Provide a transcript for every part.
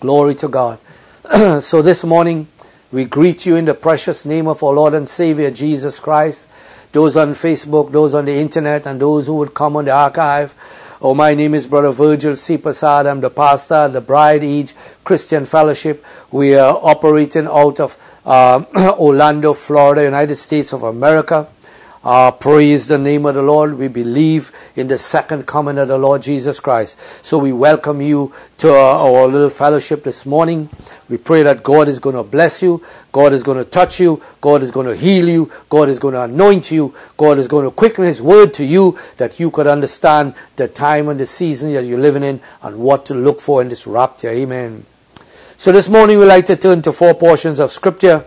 Glory to God. so this morning, we greet you in the precious name of our Lord and Savior Jesus Christ. Those on Facebook, those on the internet, and those who would come on the archive. Oh, my name is Brother Virgil Seepersad. I'm the pastor at the Bride Age Christian Fellowship. We are operating out of uh, Orlando, Florida, United States of America. Uh, praise the name of the Lord. We believe in the second coming of the Lord Jesus Christ. So we welcome you to our, our little fellowship this morning. We pray that God is going to bless you. God is going to touch you. God is going to heal you. God is going to anoint you. God is going to quicken His word to you that you could understand the time and the season that you're living in and what to look for in this rapture. Amen. So this morning we'd like to turn to four portions of scripture.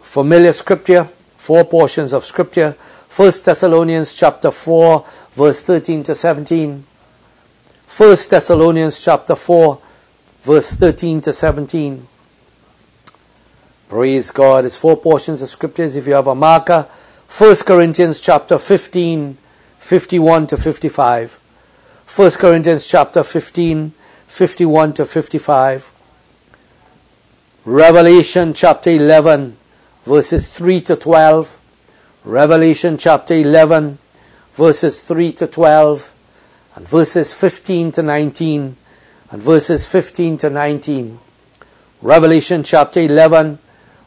Familiar scripture four portions of scripture. First Thessalonians chapter 4 verse 13 to 17. First Thessalonians chapter 4 verse 13 to 17. Praise God. It's four portions of scriptures. If you have a marker, First Corinthians chapter 15, 51 to 55. First Corinthians chapter 15, 51 to 55. Revelation chapter 11, verses 3 to 12, Revelation chapter 11, verses 3 to 12, and verses 15 to 19, and verses 15 to 19. Revelation chapter 11,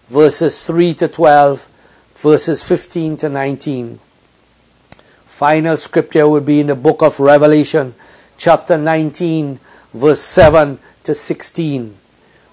verses 3 to 12, verses 15 to 19. Final scripture would be in the book of Revelation, chapter 19, verse 7 to 16.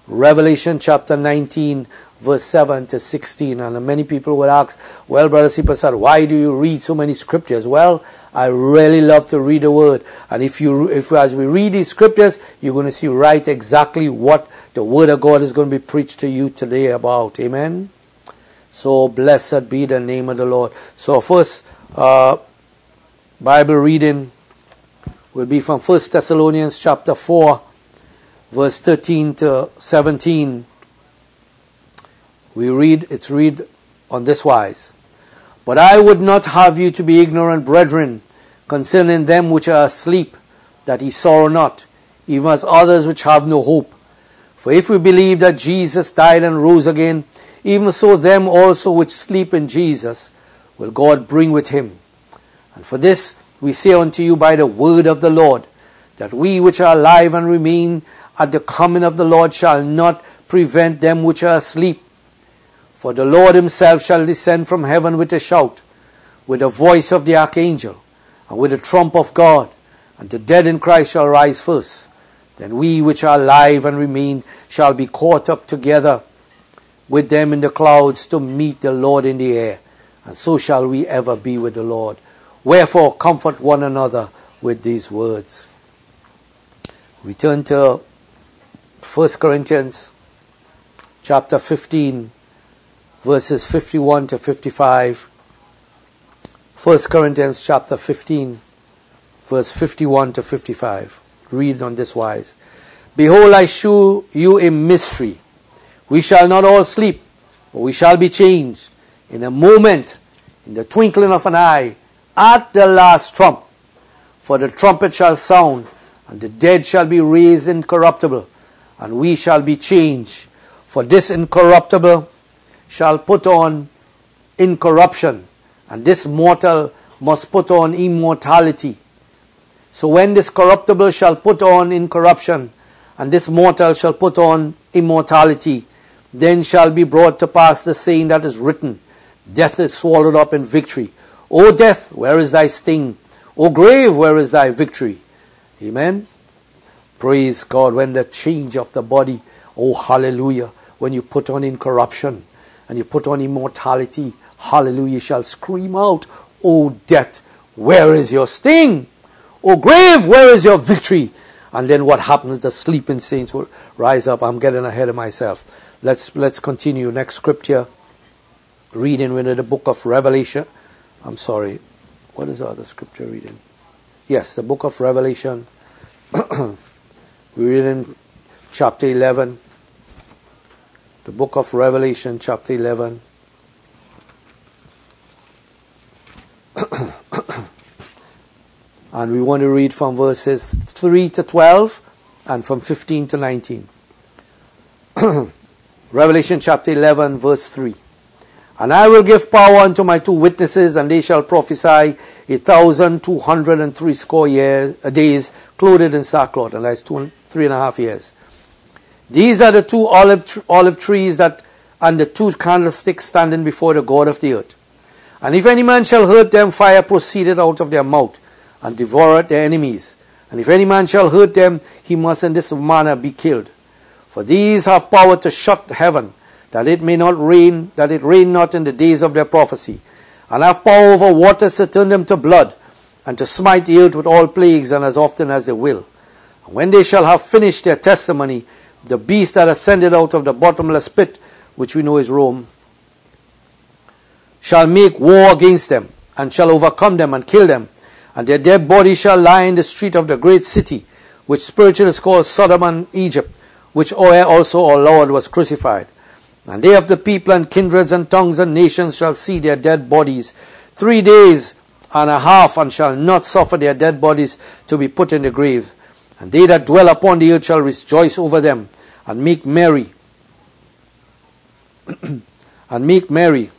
Revelation chapter 19, verse 7 to 16. And many people will ask, well, Brother Seepersad, why do you read so many scriptures? Well, I really love to read the word. And if you, if as we read these scriptures, you're going to see right exactly what the word of God is going to be preached to you today about. Amen. So blessed be the name of the Lord. So first, uh, Bible reading will be from First Thessalonians chapter 4, verse 13 to 17 we read, it's read on this wise. But I would not have you to be ignorant, brethren, concerning them which are asleep, that ye sorrow not, even as others which have no hope. For if we believe that Jesus died and rose again, even so them also which sleep in Jesus will God bring with him. And for this we say unto you by the word of the Lord, that we which are alive and remain at the coming of the Lord shall not prevent them which are asleep. For the Lord himself shall descend from heaven with a shout, with the voice of the archangel, and with the trump of God, and the dead in Christ shall rise first. Then we which are alive and remain shall be caught up together with them in the clouds to meet the Lord in the air, and so shall we ever be with the Lord. Wherefore comfort one another with these words. We turn to 1 Corinthians chapter 15 verses 51 to 55. 1 Corinthians chapter 15, verse 51 to 55. Read on this wise. Behold, I shew you a mystery. We shall not all sleep, but we shall be changed in a moment, in the twinkling of an eye, at the last trump. For the trumpet shall sound, and the dead shall be raised incorruptible, and we shall be changed. For this incorruptible shall put on incorruption, and this mortal must put on immortality. So when this corruptible shall put on incorruption, and this mortal shall put on immortality, then shall be brought to pass the saying that is written, Death is swallowed up in victory. O death, where is thy sting? O grave, where is thy victory? Amen. Praise God when the change of the body, oh hallelujah, when you put on incorruption, and you put on immortality, hallelujah, shall scream out, O death, where is your sting? O grave, where is your victory? And then what happens? The sleeping saints will rise up. I'm getting ahead of myself. Let's let's continue. Next scripture. Reading in the book of Revelation. I'm sorry. What is the other scripture reading? Yes, the book of Revelation. we read in chapter 11 the book of Revelation, chapter 11. and we want to read from verses 3 to 12 and from 15 to 19. Revelation chapter 11, verse 3. And I will give power unto my two witnesses, and they shall prophesy a thousand two hundred and three score years, uh, days, clothed in sackcloth, and that's two, three and a half years. These are the two olive, olive trees that, and the two candlesticks standing before the God of the earth. And if any man shall hurt them, fire proceeded out of their mouth, and devoured their enemies. And if any man shall hurt them, he must in this manner be killed. For these have power to shut heaven, that it may not rain, that it rain not in the days of their prophecy, and have power over waters to turn them to blood, and to smite the earth with all plagues, and as often as they will. And when they shall have finished their testimony, the beast that ascended out of the bottomless pit, which we know is Rome, shall make war against them, and shall overcome them and kill them, and their dead bodies shall lie in the street of the great city, which spiritually is called Sodom and Egypt, which also our Lord was crucified. And they of the people and kindreds and tongues and nations shall see their dead bodies three days and a half, and shall not suffer their dead bodies to be put in the grave. And they that dwell upon the earth shall rejoice over them, and make merry, and make merry,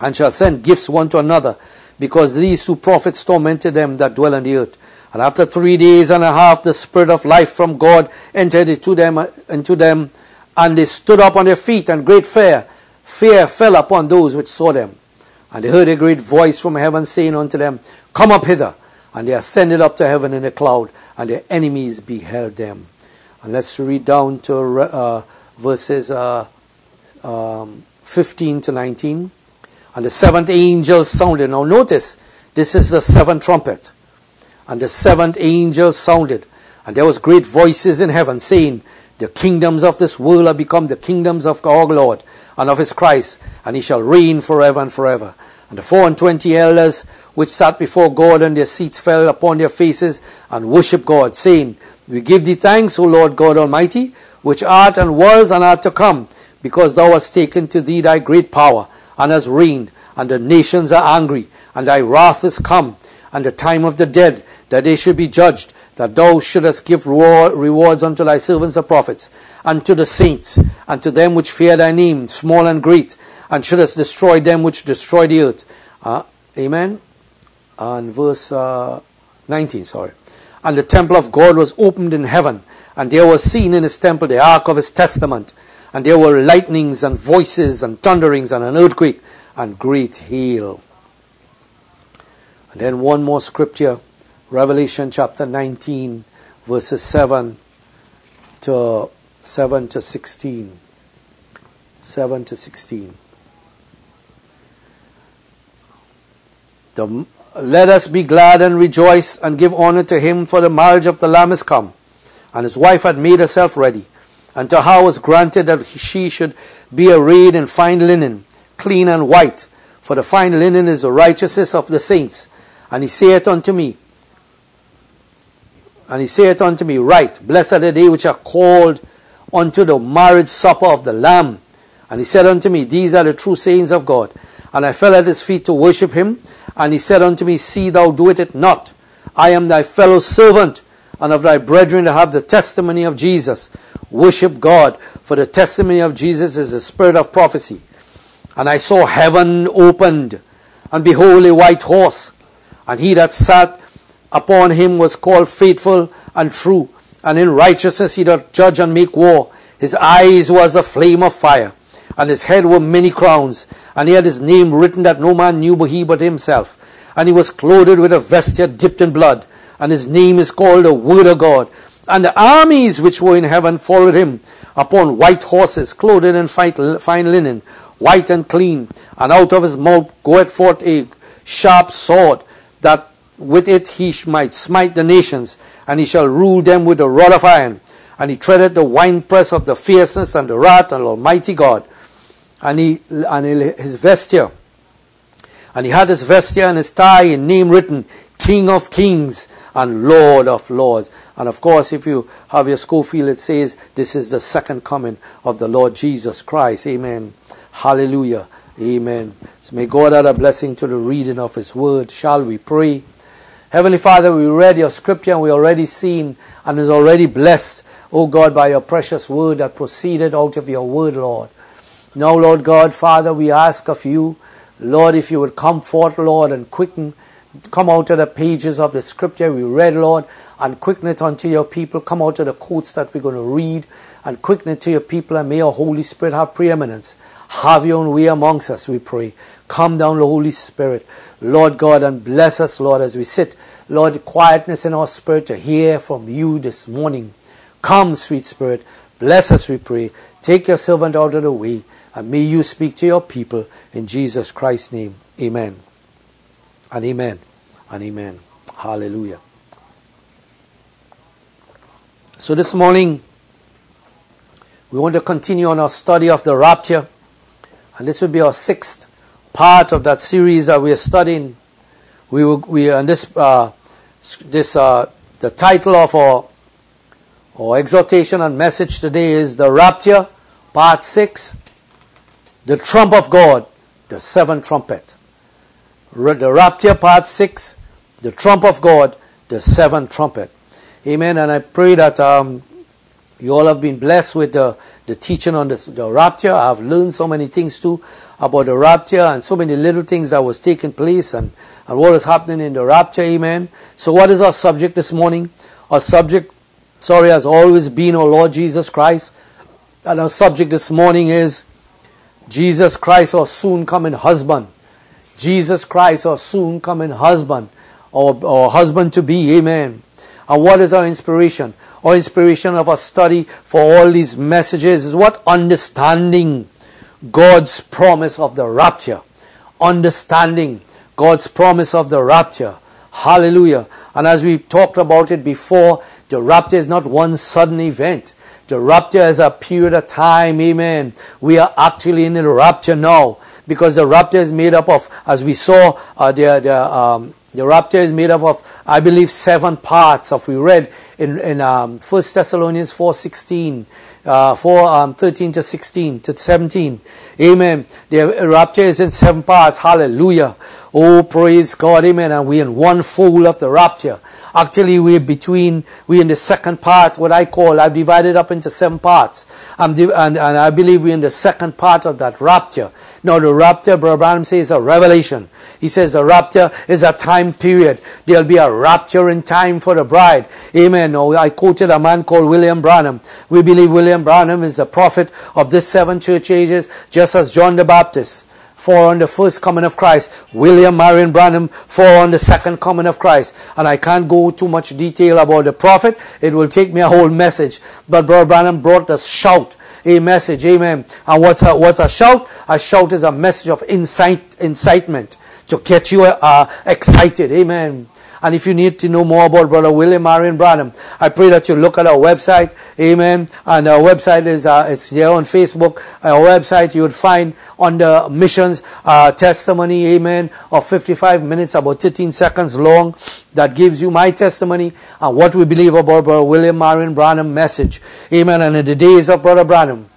and shall send gifts one to another, because these two prophets tormented them that dwell on the earth. And after three days and a half, the Spirit of life from God entered into them, into them, and they stood up on their feet, and great fear, fear fell upon those which saw them. And they heard a great voice from heaven saying unto them, Come up hither. And they ascended up to heaven in a cloud, and their enemies beheld them. And let's read down to uh, verses uh, um, 15 to 19. And the seventh angel sounded. Now notice, this is the seventh trumpet. And the seventh angel sounded. And there was great voices in heaven saying, The kingdoms of this world are become the kingdoms of our Lord and of his Christ, and he shall reign forever and forever. And the four and twenty elders which sat before God and their seats fell upon their faces and worshipped God, saying, We give thee thanks, O Lord God Almighty, which art and was and art to come, because thou hast taken to thee thy great power, and hast reigned, and the nations are angry, and thy wrath is come, and the time of the dead, that they should be judged, that thou shouldest give rewards unto thy servants the prophets, and to the saints, and to them which fear thy name, small and great, and shouldest destroy them which destroy the earth. Uh, amen. And verse uh, 19, sorry. And the temple of God was opened in heaven, and there was seen in his temple the ark of his testament, and there were lightnings and voices and thunderings and an earthquake and great hail. And then one more scripture, Revelation chapter 19, verses 7 to 7 to 16. 7 to 16. The, let us be glad and rejoice and give honor to him for the marriage of the Lamb is come. And his wife had made herself ready. And to her was granted that she should be arrayed in fine linen, clean and white. For the fine linen is the righteousness of the saints. And he saith unto me, and he saith unto me, Right, blessed are they which are called unto the marriage supper of the Lamb. And he said unto me, These are the true sayings of God. And I fell at his feet to worship him. And he said unto me, See thou do it not. I am thy fellow servant and of thy brethren that have the testimony of Jesus. Worship God, for the testimony of Jesus is the spirit of prophecy. And I saw heaven opened, and behold a white horse, and he that sat upon him was called faithful and true, and in righteousness he doth judge and make war. His eyes was a flame of fire, and his head were many crowns, and he had his name written that no man knew but he but himself. And he was clothed with a vesture dipped in blood, and his name is called the Word of God. And the armies which were in heaven followed him upon white horses, clothed in fine linen, white and clean. And out of his mouth goeth forth a sharp sword, that with it he might smite the nations, and he shall rule them with a rod of iron. And he treadeth the winepress of the fierceness and the wrath of Almighty God and he and his vesture, and he had his vesture and his tie and name written, King of Kings and Lord of Lords. And of course, if you have your Scofield, it says this is the second coming of the Lord Jesus Christ. Amen. Hallelujah. Amen. So may God add a blessing to the reading of His word. Shall we pray? Heavenly Father, we read your scripture and we already seen and is already blessed, O God, by your precious word that proceeded out of your word, Lord. Now, Lord God, Father, we ask of you, Lord, if you would come forth, Lord, and quicken, come out of the pages of the scripture we read, Lord, and quicken it unto your people. Come out of the quotes that we're going to read and quicken it to your people, and may your Holy Spirit have preeminence. Have your own way amongst us, we pray. Come down, the Holy Spirit, Lord God, and bless us, Lord, as we sit Lord, quietness in our spirit to hear from you this morning. Come, sweet Spirit, bless us, we pray. Take your servant out of the way, and may you speak to your people in Jesus Christ's name. Amen. And amen. And amen. Hallelujah. So this morning, we want to continue on our study of the rapture. And this will be our sixth part of that series that we are studying. We will, we, and this, uh, this uh, the title of our, our exhortation and message today is the rapture part 6 the trump of god the seventh trumpet the rapture part 6 the trump of god the seventh trumpet amen and i pray that um, you all have been blessed with the, the teaching on the, the rapture i've learned so many things too about the rapture and so many little things that was taking place and and what is happening in the rapture, amen. So what is our subject this morning? Our subject, sorry, has always been our Lord Jesus Christ. And our subject this morning is Jesus Christ, our soon coming husband. Jesus Christ, our soon coming husband, or, or husband to be, amen. And what is our inspiration? Our inspiration of our study for all these messages is what? Understanding God's promise of the rapture. Understanding God's promise of the rapture. Hallelujah. And as we talked about it before, the rapture is not one sudden event. The rapture is a period of time. Amen. We are actually in the rapture now because the rapture is made up of, as we saw, uh, the, the, um, the rapture is made up of, I believe, seven parts. Of we read in, in um, 1 Thessalonians 4.16, uh, 4, um, 13 to 16 to 17. Amen. The rapture is in seven parts. Hallelujah. Oh, praise God. Amen. And we're in one fold of the rapture. Actually, we're between, we're in the second part, what I call, I've divided up into seven parts. and, and I believe we're in the second part of that rapture. Now, the rapture, Brother says, a revelation. He says the rapture is a time period. There'll be a rapture in time for the bride. Amen. Now, I quoted a man called William Branham. We believe William Branham is the prophet of this seven church ages, just as John the Baptist for on the first coming of Christ. William Marion Branham for on the second coming of Christ. And I can't go too much detail about the prophet. It will take me a whole message. But Brother Branham brought a shout, a message. Amen. And what's a, what's a shout? A shout is a message of insight, incitement to get you uh, excited. Amen. And if you need to know more about Brother William Marion Branham, I pray that you look at our website. Amen. And our website is, uh, is there on Facebook. Our website you would find on the missions uh, testimony. Amen. Of 55 minutes, about 13 seconds long. That gives you my testimony and what we believe about Brother William Marion Branham message. Amen. And in the days of Brother Branham,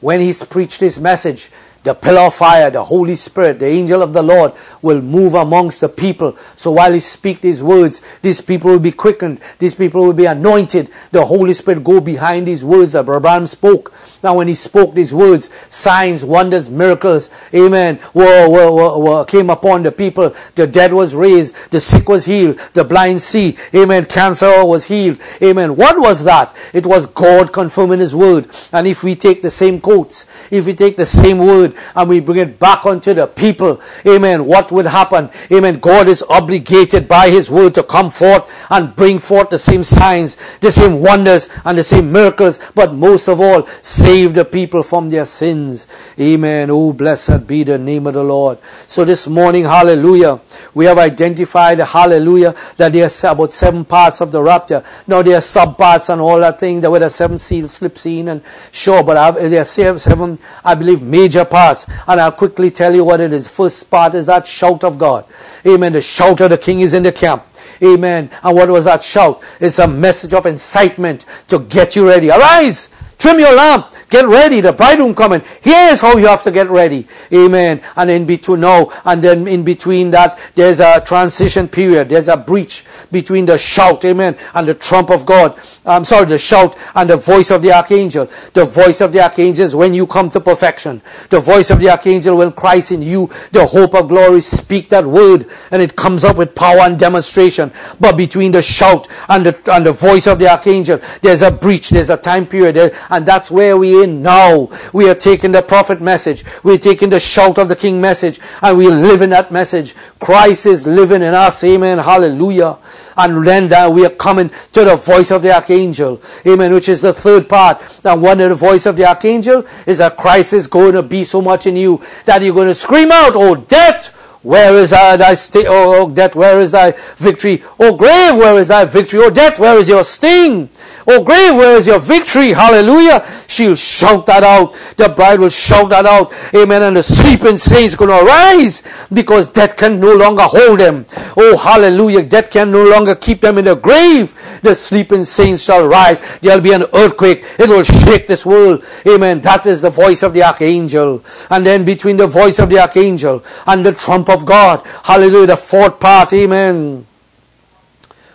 when he's preached this message, the pillar of fire, the Holy Spirit, the angel of the Lord will move amongst the people. So while he speak these words, these people will be quickened. These people will be anointed. The Holy Spirit go behind these words that Branham spoke. Now when he spoke these words, signs, wonders, miracles, amen, were, were, were, were, came upon the people. The dead was raised. The sick was healed. The blind see. Amen. Cancer was healed. Amen. What was that? It was God confirming his word. And if we take the same quotes, if we take the same word and we bring it back onto the people, amen, what would happen? Amen. God is obligated by his word to come forth and bring forth the same signs, the same wonders and the same miracles, but most of all, save the people from their sins. Amen. Oh, blessed be the name of the Lord. So this morning, hallelujah, we have identified, hallelujah, that there are about seven parts of the rapture. Now there are sub parts and all that thing. There were the seven seal, slip scene and sure, but there are seven, I believe, major parts. And I'll quickly tell you what it is. First part is that shout of God. Amen. The shout of the king is in the camp. Amen. And what was that shout? It's a message of incitement to get you ready. Arise! Trim your lamp. Get ready. The bridegroom coming. Here's how you have to get ready. Amen. And in between now, and then in between that, there's a transition period. There's a breach between the shout, amen, and the trump of God. I'm sorry, the shout and the voice of the archangel. The voice of the archangel is when you come to perfection. The voice of the archangel when Christ in you, the hope of glory, speak that word and it comes up with power and demonstration. But between the shout and the, and the voice of the archangel, there's a breach, there's a time period, and that's where we now. We are taking the prophet message, we're taking the shout of the king message, and we live in that message. Christ is living in us, amen, hallelujah. And then uh, we are coming to the voice of the archangel. Amen. Which is the third part. And one of the voice of the archangel is that Christ is going to be so much in you that you're going to scream out, Oh death, where is thy sting? Oh, death, where is thy victory? Oh, grave, where is thy victory? Oh, death, where is your sting? Oh, grave, where is your victory? Hallelujah. She'll shout that out. The bride will shout that out. Amen. And the sleeping saints going to arise because death can no longer hold them. Oh, hallelujah. Death can no longer keep them in the grave. The sleeping saints shall rise. There'll be an earthquake. It will shake this world. Amen. That is the voice of the archangel. And then between the voice of the archangel and the trump of God. Hallelujah. The fourth part. Amen.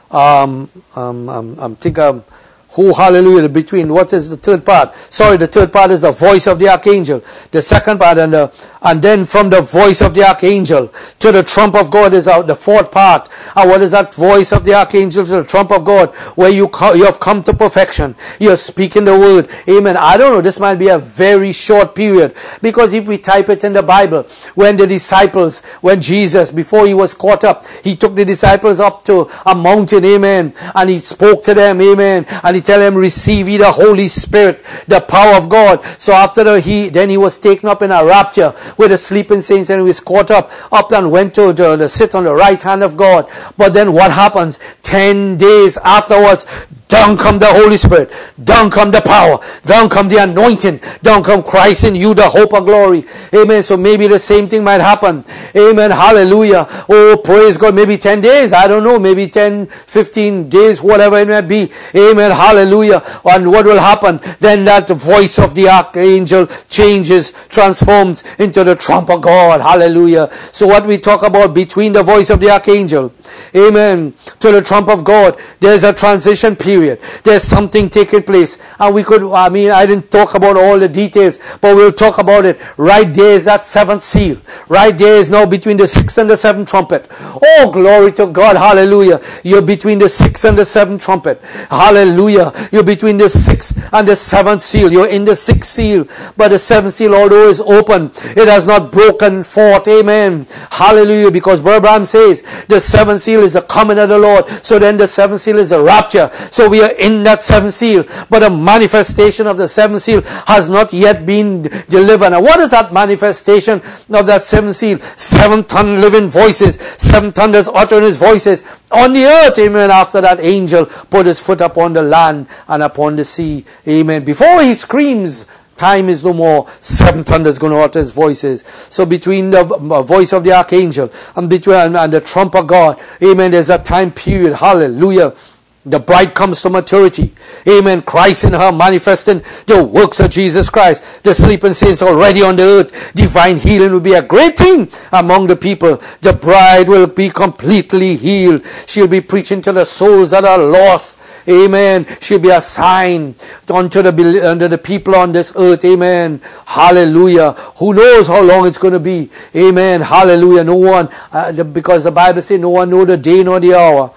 Um, um, um, I'm thinking, um, who, hallelujah, between what is the third part? Sorry, the third part is the voice of the archangel. The second part and the, and then from the voice of the archangel to the trump of God is out the fourth part. And what is that voice of the archangel to the trump of God? Where you, you have come to perfection. You're speaking the word. Amen. I don't know. This might be a very short period because if we type it in the Bible, when the disciples, when Jesus, before he was caught up, he took the disciples up to a mountain. Amen. And he spoke to them. Amen. And he tell him, receive ye the Holy Spirit, the power of God. So after the, he, then he was taken up in a rapture with the sleeping saints and he was caught up, up and went to the, the sit on the right hand of God. But then what happens? Ten days afterwards, down come the Holy Spirit. Down come the power. Down come the anointing. Down come Christ in you, the hope of glory. Amen. So maybe the same thing might happen. Amen. Hallelujah. Oh, praise God. Maybe 10 days. I don't know. Maybe 10, 15 days, whatever it might be. Amen. Hallelujah. And what will happen? Then that voice of the archangel changes, transforms into the trump of God. Hallelujah. So what we talk about between the voice of the archangel, amen, to the trump of God, there's a transition period period. There's something taking place. And we could, I mean, I didn't talk about all the details, but we'll talk about it. Right there is that seventh seal. Right there is now between the sixth and the seventh trumpet. Oh, glory to God. Hallelujah. You're between the sixth and the seventh trumpet. Hallelujah. You're between the sixth and the seventh seal. You're in the sixth seal. But the seventh seal, although is open, it has not broken forth. Amen. Hallelujah. Because Branham says the seventh seal is the coming of the Lord. So then the seventh seal is the rapture. So we are in that seventh seal, but a manifestation of the seventh seal has not yet been delivered. Now, what is that manifestation of that seventh seal? Seven ton living voices, seven thunders uttering his voices on the earth, amen, after that angel put his foot upon the land and upon the sea, amen. Before he screams, Time is no more. Seven thunders going to utter his voices. So between the voice of the archangel and between and the trump of God, amen, there's a time period. Hallelujah the bride comes to maturity. Amen. Christ in her manifesting the works of Jesus Christ. The sleeping saints already on the earth. Divine healing will be a great thing among the people. The bride will be completely healed. She'll be preaching to the souls that are lost. Amen. She'll be a sign unto the, unto the people on this earth. Amen. Hallelujah. Who knows how long it's going to be? Amen. Hallelujah. No one, uh, because the Bible says no one know the day nor the hour.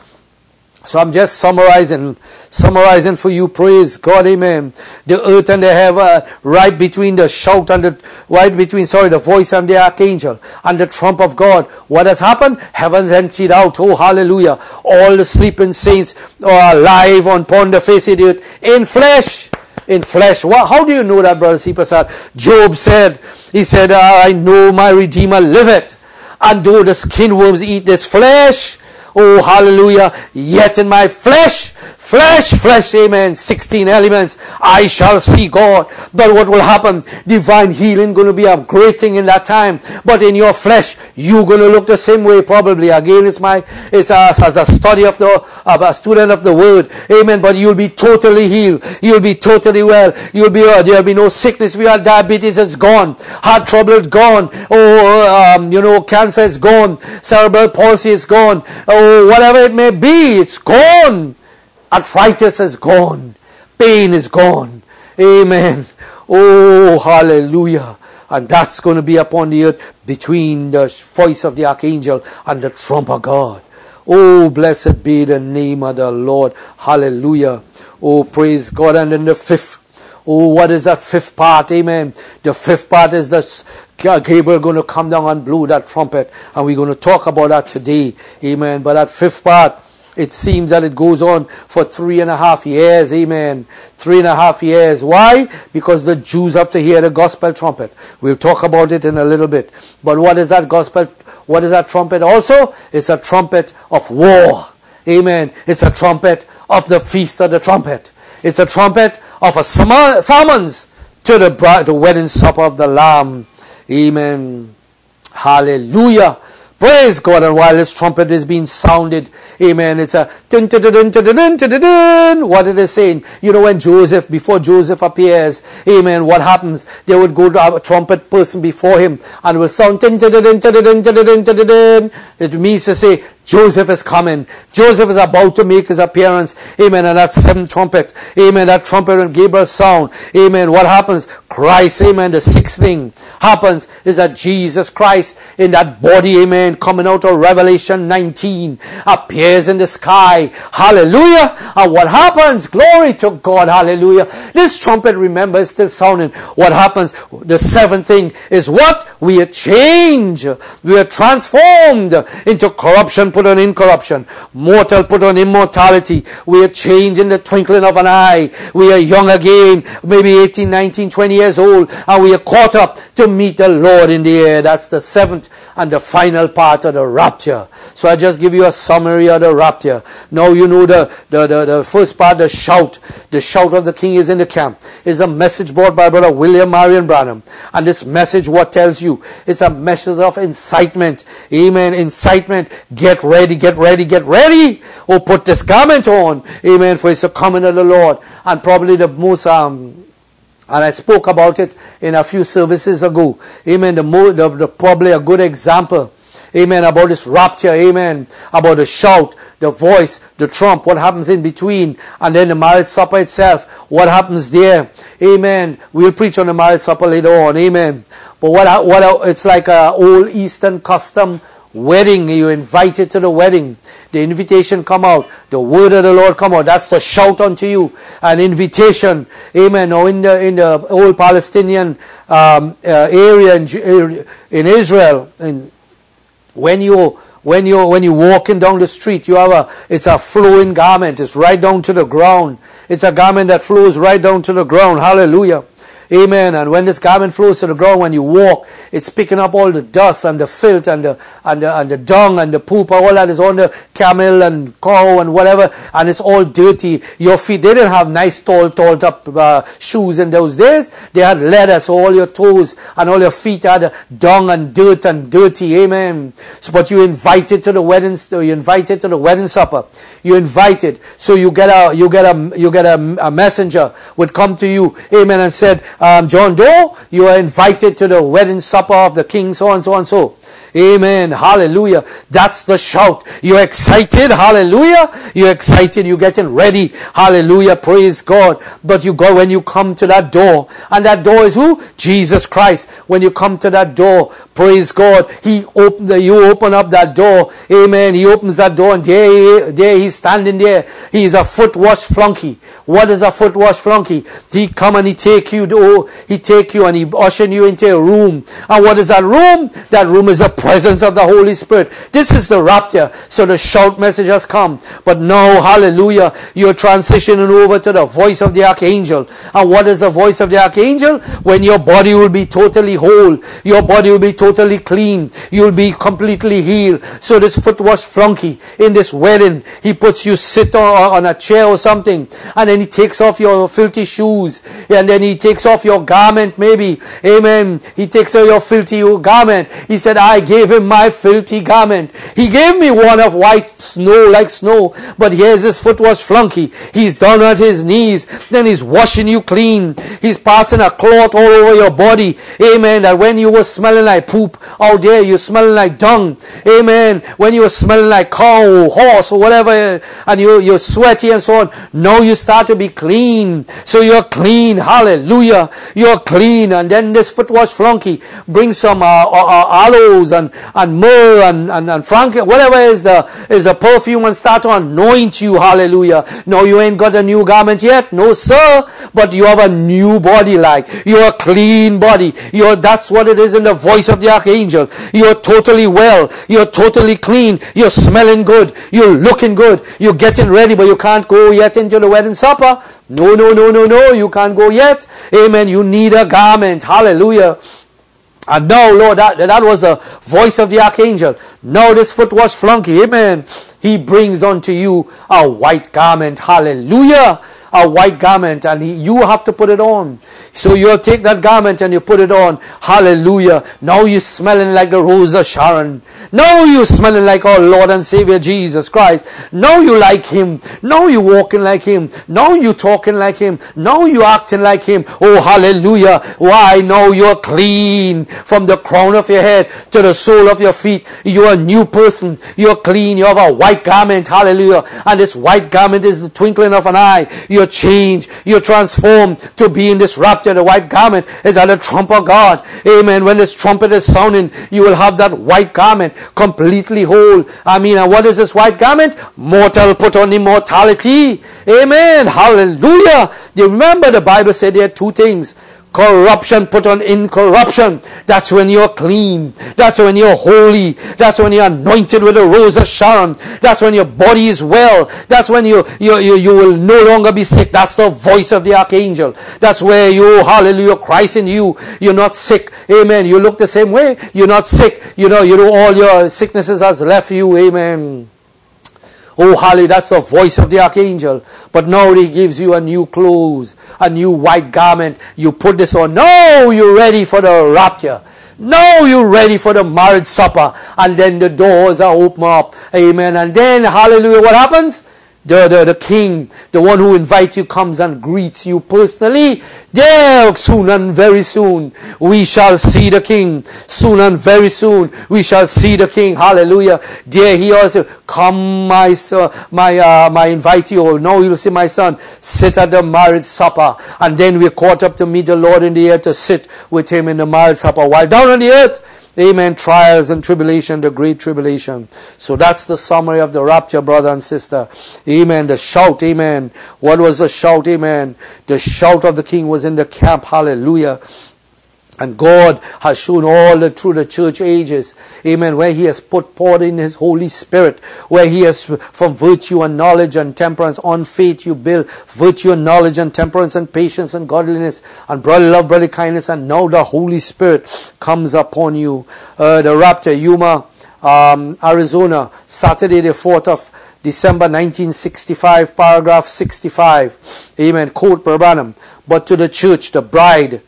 So I'm just summarizing, summarizing for you. Praise God, Amen. The earth and the heaven, uh, right between the shout and the, right between, sorry, the voice and the archangel and the trump of God. What has happened? Heaven's emptied out. Oh, hallelujah. All the sleeping saints are alive upon the face of the earth in flesh. In flesh. What, how do you know that, brother Seepersad? Job said, he said, I know my Redeemer liveth. And though the skin worms eat this flesh, Oh, hallelujah. Yet in my flesh, Flesh, flesh, amen. 16 elements. I shall see God. But what will happen? Divine healing going to be a great thing in that time. But in your flesh, you're going to look the same way probably. Again, it's my, it's as, as a study of the, of a student of the word. Amen. But you'll be totally healed. You'll be totally well. You'll be, uh, there'll be no sickness. We have diabetes, it's gone. Heart trouble is gone. Oh, um, you know, cancer is gone. Cerebral palsy is gone. Oh, whatever it may be, it's gone. Arthritis is gone. Pain is gone. Amen. Oh, hallelujah. And that's going to be upon the earth between the voice of the archangel and the trump of God. Oh, blessed be the name of the Lord. Hallelujah. Oh, praise God. And then the fifth. Oh, what is that fifth part? Amen. The fifth part is this Gabriel going to come down and blow that trumpet. And we're going to talk about that today. Amen. But that fifth part it seems that it goes on for three and a half years. Amen. Three and a half years. Why? Because the Jews have to hear the gospel trumpet. We'll talk about it in a little bit. But what is that gospel? What is that trumpet also? It's a trumpet of war. Amen. It's a trumpet of the feast of the trumpet. It's a trumpet of a summons to the, bride, the wedding supper of the Lamb. Amen. Hallelujah. Praise God. And while this trumpet is being sounded, amen, it's a dun, dun, dun, dun, dun, dun, what it is saying. You know, when Joseph, before Joseph appears, amen, what happens? They would go to a trumpet person before him and will sound dun, dun, dun, dun, dun, dun, dun, dun. It means to say, Joseph is coming. Joseph is about to make his appearance. Amen. And that seventh trumpet. Amen. That trumpet and Gabriel sound. Amen. What happens? Christ. Amen. The sixth thing happens is that Jesus Christ in that body. Amen. Coming out of Revelation 19 appears in the sky. Hallelujah. And what happens? Glory to God. Hallelujah. This trumpet, remember, is still sounding. What happens? The seventh thing is what? We are changed. We are transformed into corruption put on incorruption. Mortal put on immortality. We are changed in the twinkling of an eye. We are young again, maybe 18, 19, 20 years old, and we are caught up to meet the Lord in the air. That's the seventh and the final part of the rapture. So I just give you a summary of the rapture. Now you know the, the, the, the first part, the shout. The shout of the king is in the camp. Is a message brought by Brother William Marion Branham. And this message, what tells you? It's a message of incitement. Amen. Incitement. Get ready, get ready, get ready. Or put this garment on. Amen. For it's the coming of the Lord. And probably the most, um, and I spoke about it in a few services ago. Amen. The, more, the, the probably a good example. Amen. About this rapture. Amen. About the shout, the voice, the trump. What happens in between, and then the marriage supper itself. What happens there? Amen. We'll preach on the marriage supper later on. Amen. But what what it's like a old Eastern custom wedding, you invited to the wedding. The invitation come out. The word of the Lord come out. That's the shout unto you. An invitation. Amen. Or in the, in the old Palestinian um, uh, area in, in Israel, and when you when you when you walking down the street, you have a it's a flowing garment. It's right down to the ground. It's a garment that flows right down to the ground. Hallelujah. Amen. And when this garment flows to the ground, when you walk, it's picking up all the dust and the filth and the, and the, and the dung and the poop, all that is on the camel and cow and whatever, and it's all dirty. Your feet, they didn't have nice tall, tall up uh, shoes in those days. They had leather, so all your toes and all your feet had dung and dirt and dirty. Amen. So, but you invited to the wedding, so you invited to the wedding supper. You invited. So you get a, you get a, you get a, a messenger would come to you. Amen. And said, um, John Doe, you are invited to the wedding supper of the king, so and so and so. Amen. Hallelujah. That's the shout. You're excited. Hallelujah. You're excited. You're getting ready. Hallelujah. Praise God. But you go when you come to that door. And that door is who? Jesus Christ. When you come to that door, praise God. He open the, you open up that door. Amen. He opens that door and there, there he's standing there. He's a foot wash flunky. What is a foot wash flunky? He come and he take you, oh, he take you and he usher you into a room. And what is that room? That room is a presence of the Holy Spirit. This is the rapture. So the shout message has come. But now, hallelujah, you're transitioning over to the voice of the archangel. And what is the voice of the archangel? When your body will be totally whole. Your body will be totally clean. You'll be completely healed. So this foot wash flunky in this wedding, he puts you sit on, on a chair or something. And then he takes off your filthy shoes. And then he takes off your garment maybe. Amen. He takes off your filthy garment. He said, I gave him my filthy garment. He gave me one of white snow like snow. But here's his foot was flunky. He's down at his knees. Then he's washing you clean. He's passing a cloth all over your body. Amen. That when you were smelling like poop out there, you're smelling like dung. Amen. When you were smelling like cow or horse or whatever, and you, you're sweaty and so on. Now you start to be clean. So you're clean. Hallelujah. You're clean. And then this foot wash flunky brings some uh, uh, uh, aloes and, and myrrh and, and, and frank, whatever is the, is the perfume and start to anoint you. Hallelujah. No, you ain't got a new garment yet. No, sir. But you have a new body like. You're a clean body. You're, that's what it is in the voice of the archangel. You're totally well. You're totally clean. You're smelling good. You're looking good. You're getting ready, but you can't go yet into the wedding supper. No, no, no, no, no. You can't go yet. Amen. You need a garment. Hallelujah. And no, Lord, that, that was the voice of the archangel. No, this foot was flunky. Amen. He brings unto you a white garment. Hallelujah. A white garment and he, you have to put it on. So you'll take that garment and you put it on. Hallelujah. Now you're smelling like the rose of Sharon. Now you're smelling like our Lord and Savior Jesus Christ. Now you like Him. Now you're walking like Him. Now you're talking like Him. Now you're acting like Him. Oh, hallelujah. Why? Now you're clean from the crown of your head to the sole of your feet. You're a new person. You're clean. You have a white garment. Hallelujah. And this white garment is the twinkling of an eye. You're changed. You're transformed to be in this rapture the white garment is at the trump of God. Amen. When this trumpet is sounding, you will have that white garment completely whole. I mean, and what is this white garment? Mortal put on immortality. Amen. Hallelujah. You remember the Bible said there are two things corruption put on incorruption. That's when you're clean. That's when you're holy. That's when you're anointed with the rose of Sharon. That's when your body is well. That's when you, you, you, you will no longer be sick. That's the voice of the archangel. That's where you, hallelujah, Christ in you. You're not sick. Amen. You look the same way. You're not sick. You know, you know, all your sicknesses has left you. Amen. Oh, hallelujah, that's the voice of the archangel. But now he gives you a new clothes, a new white garment. You put this on. Now you're ready for the rapture. Now you're ready for the marriage supper. And then the doors are open up. Amen. And then, hallelujah, what happens? The, the, the king, the one who invites you comes and greets you personally. There, soon and very soon, we shall see the king. Soon and very soon, we shall see the king. Hallelujah. There he also, come my son, my, uh, my invitee, or now you'll see my son, sit at the marriage supper. And then we're caught up to meet the Lord in the air to sit with him in the marriage supper. While down on the earth, Amen. Trials and tribulation, the great tribulation. So that's the summary of the rapture, brother and sister. Amen. The shout, amen. What was the shout, amen? The shout of the king was in the camp. Hallelujah. And God has shown all the, through the church ages, amen, where He has put poured in His Holy Spirit, where He has, from virtue and knowledge and temperance, on faith you build virtue and knowledge and temperance and patience and godliness and brotherly love, brotherly kindness, and now the Holy Spirit comes upon you. Uh, the rapture, Yuma, um, Arizona, Saturday the 4th of December 1965, paragraph 65. Amen. Quote Branham. But to the church, the bride,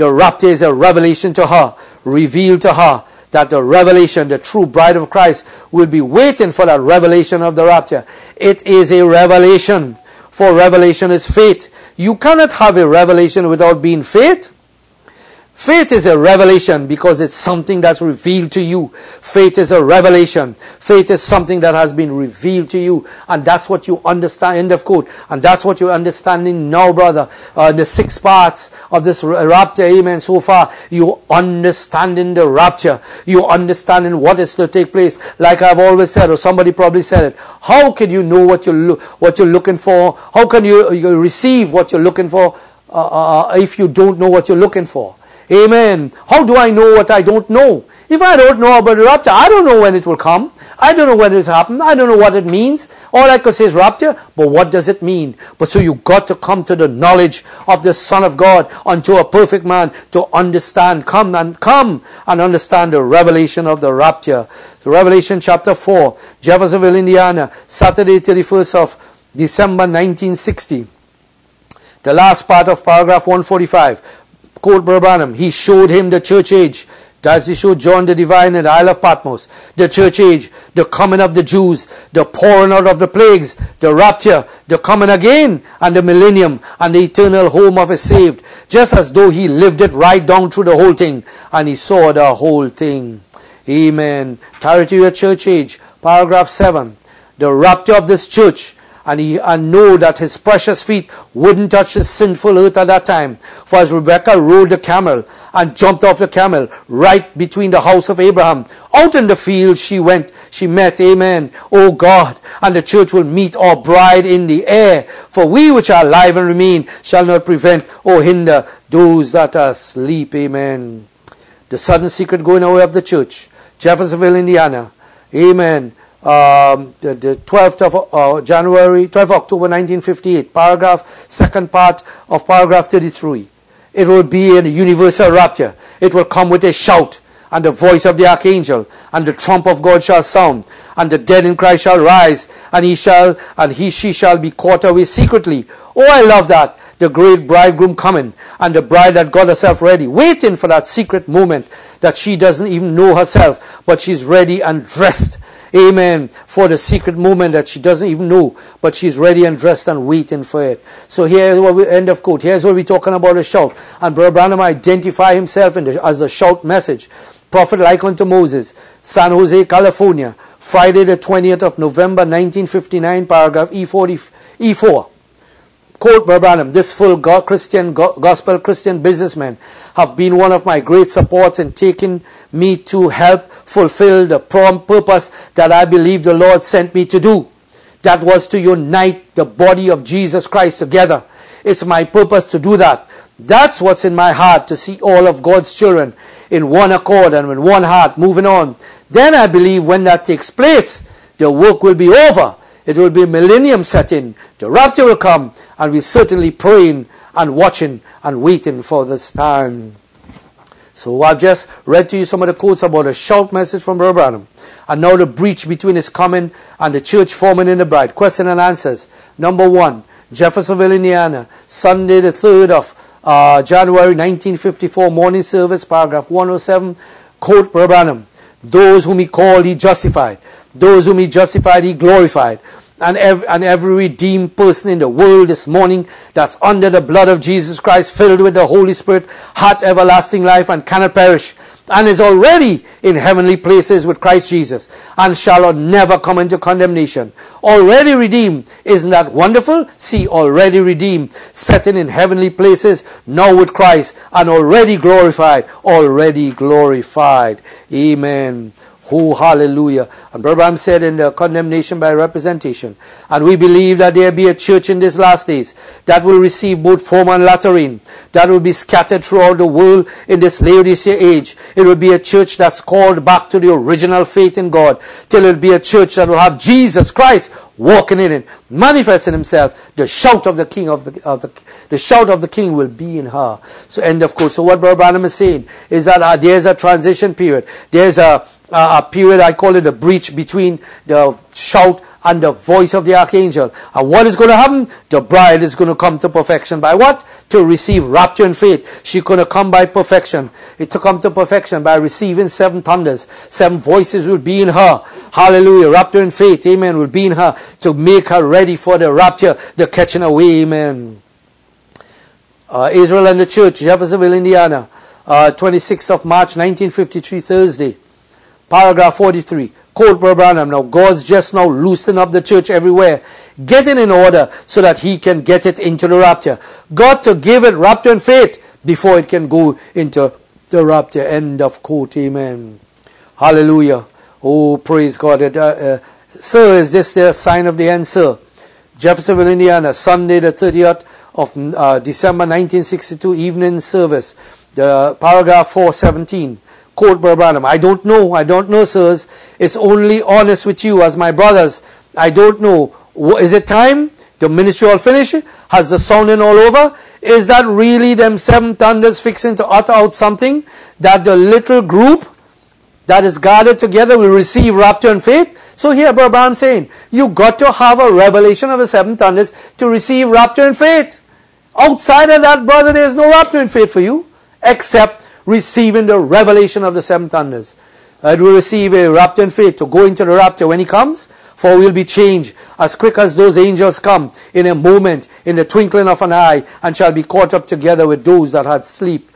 the rapture is a revelation to her, revealed to her that the revelation, the true bride of Christ, will be waiting for that revelation of the rapture. It is a revelation, for revelation is faith. You cannot have a revelation without being faith. Faith is a revelation because it's something that's revealed to you. Faith is a revelation. Faith is something that has been revealed to you. And that's what you understand, end of quote. And that's what you're understanding now, brother. Uh, the six parts of this rapture, amen, so far. You understanding the rapture. You're understanding what is to take place. Like I've always said, or somebody probably said it. How can you know what you're, what you're looking for? How can you, you receive what you're looking for uh, uh, uh if you don't know what you're looking for? Amen. How do I know what I don't know? If I don't know about the rapture, I don't know when it will come. I don't know when it's happened. I don't know what it means. All I could say is rapture, but what does it mean? But so you got to come to the knowledge of the Son of God unto a perfect man to understand. Come and come and understand the revelation of the rapture. So Revelation chapter 4, Jeffersonville, Indiana, Saturday 31st of December 1960. The last part of paragraph 145. Quote Branham, he showed him the church age does he show John the divine in the Isle of Patmos, the church age, the coming of the Jews, the pouring out of the plagues, the rapture, the coming again, and the millennium, and the eternal home of the saved, just as though he lived it right down through the whole thing, and he saw the whole thing. Amen. Thyatira church age, paragraph 7. The rapture of this church and he and know that his precious feet wouldn't touch the sinful earth at that time. For as Rebekah rode the camel and jumped off the camel right between the house of Abraham, out in the field she went, she met, amen, O God, and the church will meet our bride in the air. For we which are alive and remain shall not prevent or hinder those that are asleep, amen. The sudden secret going away of the church, Jeffersonville, Indiana, amen um, the, the 12th of uh, January, 12th October 1958, paragraph, second part of paragraph 33. It will be a universal rapture. It will come with a shout, and the voice of the archangel, and the trump of God shall sound, and the dead in Christ shall rise, and he shall, and he, she shall be caught away secretly. Oh, I love that. The great bridegroom coming, and the bride that got herself ready, waiting for that secret moment that she doesn't even know herself, but she's ready and dressed Amen. For the secret moment that she doesn't even know, but she's ready and dressed and waiting for it. So here's what we end of quote. Here's what we're talking about a shout. And Brother Branham identify himself the, as a shout message. Prophet like unto Moses, San Jose, California, Friday the 20th of November 1959, paragraph E40, E4. Quote Brother this full Christian, gospel Christian businessman have been one of my great supports in taking me to help fulfill the prompt purpose that I believe the Lord sent me to do. That was to unite the body of Jesus Christ together. It's my purpose to do that. That's what's in my heart to see all of God's children in one accord and with one heart moving on. Then I believe when that takes place, the work will be over. It will be a millennium setting. The rapture will come and we're certainly praying and watching and waiting for this time. So I've just read to you some of the quotes about a short message from Brother Branham. And now the breach between his coming and the church forming in the bride. Question and answers. Number one, Jeffersonville, Indiana, Sunday the 3rd of uh, January 1954, morning service, paragraph 107, quote Brother Branham. Those whom he called, he justified. Those whom he justified, he glorified and every, and every redeemed person in the world this morning that's under the blood of Jesus Christ, filled with the Holy Spirit, hath everlasting life and cannot perish, and is already in heavenly places with Christ Jesus, and shall never come into condemnation. Already redeemed. Isn't that wonderful? See, already redeemed, setting in heavenly places, now with Christ, and already glorified, already glorified. Amen. Oh, hallelujah. And Brother Branham said in the condemnation by representation, and we believe that there be a church in these last days that will receive both form and latrine, that will be scattered throughout the world in this Laodicea age. It will be a church that's called back to the original faith in God, till it will be a church that will have Jesus Christ walking in it, manifesting himself. The shout of the king of the, of the, the shout of the king will be in her. So end of quote. So what Brother is saying is that uh, there's a transition period. There's a, uh, a period, I call it a breach between the shout and the voice of the archangel. And what is going to happen? The bride is going to come to perfection by what? To receive rapture and faith. She's going to come by perfection. It to come to perfection by receiving seven thunders. Seven voices will be in her. Hallelujah. Rapture and faith. Amen. Will be in her to make her ready for the rapture, the catching away. Amen. Uh, Israel and the church, Jeffersonville, Indiana. Uh, 26th of March, 1953, Thursday. Paragraph 43. Quote Brother Branham. Now, God's just now loosening up the church everywhere, getting in order so that He can get it into the rapture. God to give it rapture and faith before it can go into the rapture. End of quote. Amen. Hallelujah. Oh, praise God. Uh, uh, sir, is this the sign of the sir? Jeffersonville, Indiana, Sunday the 30th of uh, December 1962, evening service. the paragraph 417. Quote Brother Branham, I don't know, I don't know, sirs. It's only honest with you as my brothers. I don't know. Is it time? The ministry all finished? Has the sounding all over? Is that really them seven thunders fixing to utter out something that the little group that is gathered together will receive rapture and faith? So here Brother Branham saying, you got to have a revelation of the seven thunders to receive rapture and faith. Outside of that, brother, there is no rapture and faith for you, except receiving the revelation of the seven thunders. Uh, I will receive a rapture and faith to go into the rapture when he comes, for we'll be changed as quick as those angels come in a moment, in the twinkling of an eye, and shall be caught up together with those that had sleep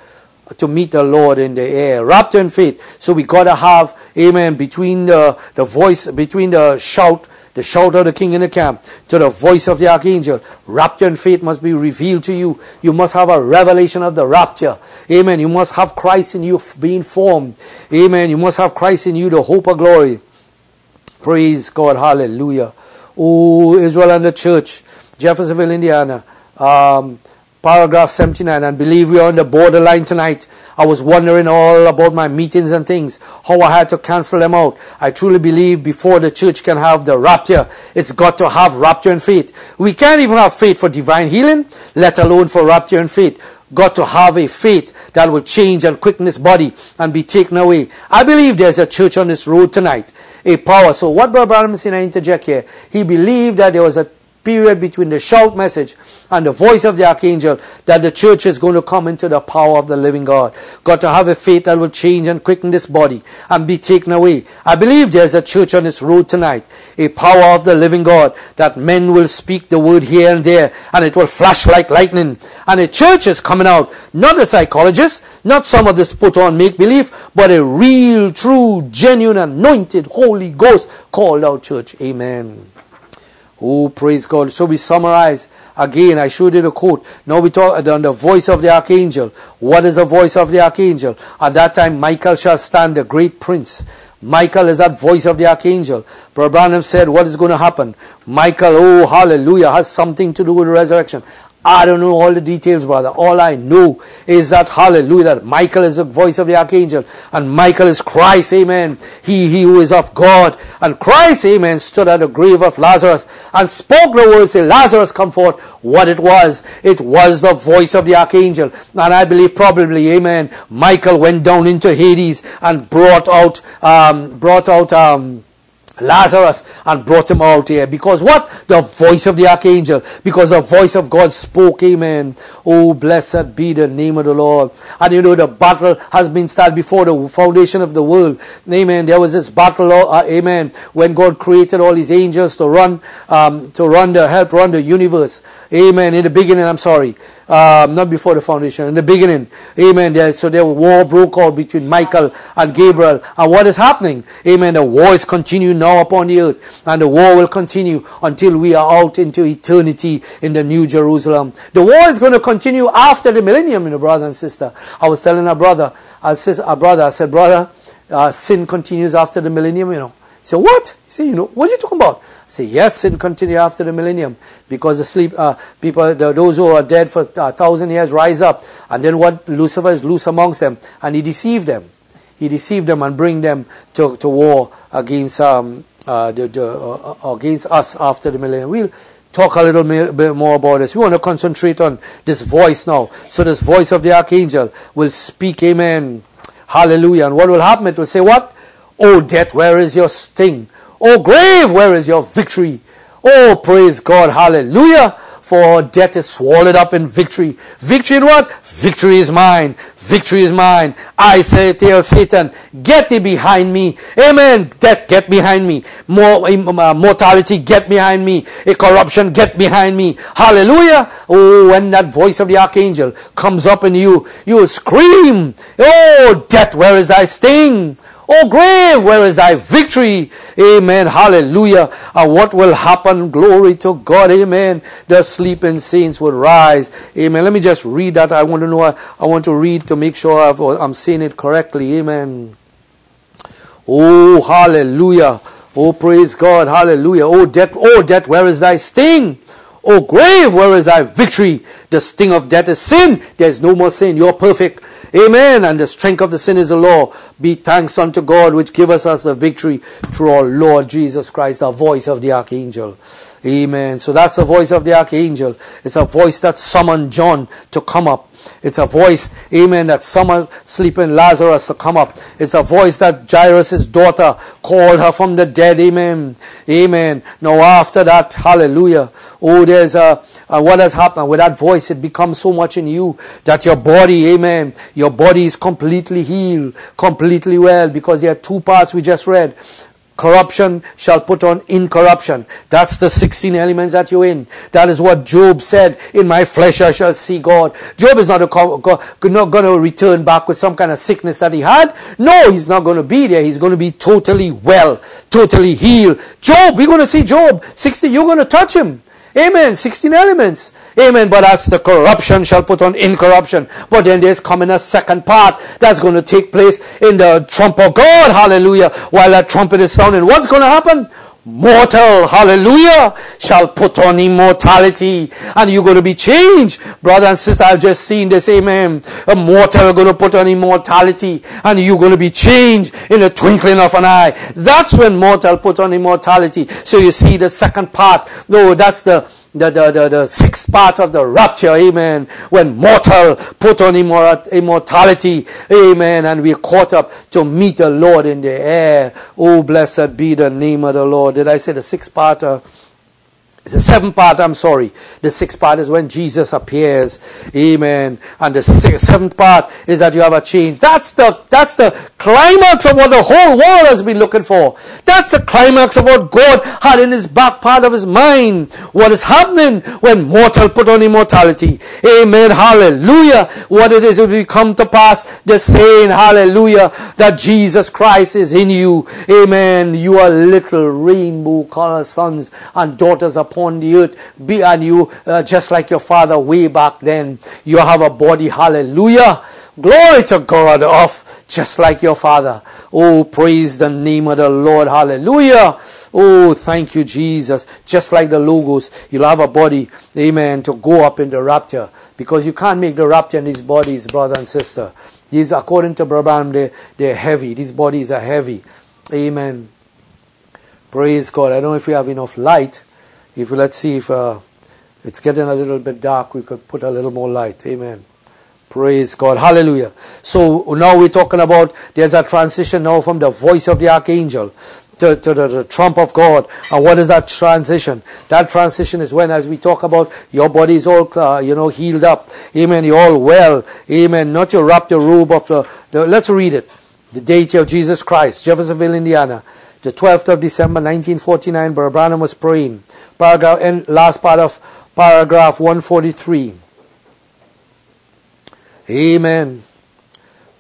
to meet the Lord in the air. Rapture and faith. So we gotta have, amen, between the, the voice, between the shout the shout of the king in the camp, to the voice of the archangel. Rapture and faith must be revealed to you. You must have a revelation of the rapture. Amen. You must have Christ in you being formed. Amen. You must have Christ in you, the hope of glory. Praise God. Hallelujah. Oh, Israel and the church. Jeffersonville, Indiana. Um, paragraph 79. And believe we are on the borderline tonight I was wondering all about my meetings and things, how I had to cancel them out. I truly believe before the church can have the rapture, it's got to have rapture and faith. We can't even have faith for divine healing, let alone for rapture and faith. Got to have a faith that will change and quicken this body and be taken away. I believe there's a church on this road tonight, a power. So what Brother Branham is I interject here, he believed that there was a period between the shout message and the voice of the archangel that the church is going to come into the power of the living God. Got to have a faith that will change and quicken this body and be taken away. I believe there's a church on this road tonight, a power of the living God that men will speak the word here and there and it will flash like lightning. And a church is coming out, not a psychologist, not some of this put on make believe, but a real, true, genuine, anointed Holy Ghost called out church. Amen. Oh, praise God. So we summarize again. I showed you the quote. Now we talk on the voice of the archangel. What is the voice of the archangel? At that time, Michael shall stand, the great prince. Michael is that voice of the archangel. Brother Branham said, what is going to happen? Michael, oh, hallelujah, has something to do with resurrection. I don't know all the details, brother. All I know is that, hallelujah, that Michael is the voice of the archangel, and Michael is Christ, amen. He, he who is of God. And Christ, amen, stood at the grave of Lazarus and spoke the words, say, Lazarus, come forth. What it was, it was the voice of the archangel. And I believe probably, amen, Michael went down into Hades and brought out, um, brought out, um, Lazarus and brought him out here. Because what? The voice of the archangel. Because the voice of God spoke. Amen. Oh, blessed be the name of the Lord. And you know, the battle has been started before the foundation of the world. Amen. There was this battle, uh, amen, when God created all his angels to run, um, to run the, help run the universe. Amen. In the beginning, I'm sorry um, not before the foundation, in the beginning. Amen. There, so there was war broke out between Michael and Gabriel. And what is happening? Amen. The war is continuing now upon the earth. And the war will continue until we are out into eternity in the New Jerusalem. The war is going to continue after the millennium, you know, brother and sister. I was telling a brother, I said, a brother, I said, brother, uh, sin continues after the millennium, you know. He said, what? He said, you know, what are you talking about? Say yes and continue after the millennium because the sleep uh, people, the, those who are dead for a thousand years rise up, and then what Lucifer is loose amongst them, and he deceived them. He deceived them and bring them to, to war against um, uh, the, the, uh, uh against us after the millennium. We'll talk a little bit more about this. We want to concentrate on this voice now. So this voice of the archangel will speak, Amen, Hallelujah. And what will happen? It will say, What? Oh, death, where is your sting? Oh grave, where is your victory? Oh, praise God, hallelujah. For death is swallowed up in victory. Victory in what? Victory is mine. Victory is mine. I say, tell Satan, get thee behind me. Amen. Death, get behind me. More, uh, mortality, get behind me. A corruption, get behind me. Hallelujah. Oh, when that voice of the archangel comes up in you, you scream, Oh, death, where is thy sting? Oh grave, where is thy victory? Amen. Hallelujah. And what will happen? Glory to God. Amen. The sleeping saints will rise. Amen. Let me just read that. I want to know. I want to read to make sure i am saying it correctly. Amen. Oh, hallelujah. Oh, praise God. Hallelujah. Oh, death. Oh, death. Where is thy sting? O grave, where is thy victory? The sting of death is sin. There's no more sin. You're perfect. Amen. And the strength of the sin is the law. Be thanks unto God, which giveth us the victory through our Lord Jesus Christ, the voice of the archangel. Amen. So that's the voice of the archangel. It's a voice that summoned John to come up. It's a voice, amen, that summoned sleeping Lazarus to come up. It's a voice that Jairus' daughter called her from the dead, amen. Amen. Now after that, hallelujah. Oh, there's a, a what has happened with that voice? It becomes so much in you that your body, amen, your body is completely healed, completely well, because there are two parts we just read corruption shall put on incorruption. That's the 16 elements that you're in. That is what Job said, in my flesh I shall see God. Job is not, a, not going to return back with some kind of sickness that he had. No, he's not going to be there. He's going to be totally well, totally healed. Job, we're going to see Job. 60, you're going to touch him. Amen. 16 elements. Amen. But as the corruption shall put on incorruption. But then there's coming a second part that's going to take place in the trump of God. Hallelujah. While that trumpet is sounding. What's going to happen? Mortal, hallelujah, shall put on immortality. And you're going to be changed. Brother and sister, I've just seen this, amen. A mortal going to put on immortality. And you're going to be changed in the twinkling of an eye. That's when mortal put on immortality. So you see the second part. No, that's the the, the, the, the sixth part of the rapture, amen, when mortal put on immortality, amen, and we're caught up to meet the Lord in the air. Oh, blessed be the name of the Lord. Did I say the sixth part? Uh, the seventh part, I'm sorry. The sixth part is when Jesus appears. Amen. And the sixth, seventh part is that you have a change. That's the, that's the climax of what the whole world has been looking for. That's the climax of what God had in his back part of his mind. What is happening when mortal put on immortality. Amen. Hallelujah. What it is will come to pass. The saying, hallelujah, that Jesus Christ is in you. Amen. You are little rainbow color sons and daughters upon the earth be on you uh, just like your father way back then. You have a body, hallelujah. Glory to God of just like your father. Oh, praise the name of the Lord, hallelujah. Oh, thank you, Jesus. Just like the logos, you'll have a body, amen, to go up in the rapture. Because you can't make the rapture in these bodies, brother and sister. These, according to Branham, they, they're heavy. These bodies are heavy. Amen. Praise God. I don't know if we have enough light. If we let's see if uh, it's getting a little bit dark, we could put a little more light. Amen. Praise God. Hallelujah. So now we're talking about there's a transition now from the voice of the archangel to, to the, the, trump of God. And what is that transition? That transition is when, as we talk about, your body is all, uh, you know, healed up. Amen. You're all well. Amen. Not your wrap the robe of the, the, let's read it. The deity of Jesus Christ, Jeffersonville, Indiana. The 12th of December, 1949, Brother Branham was praying paragraph and last part of paragraph 143. Amen.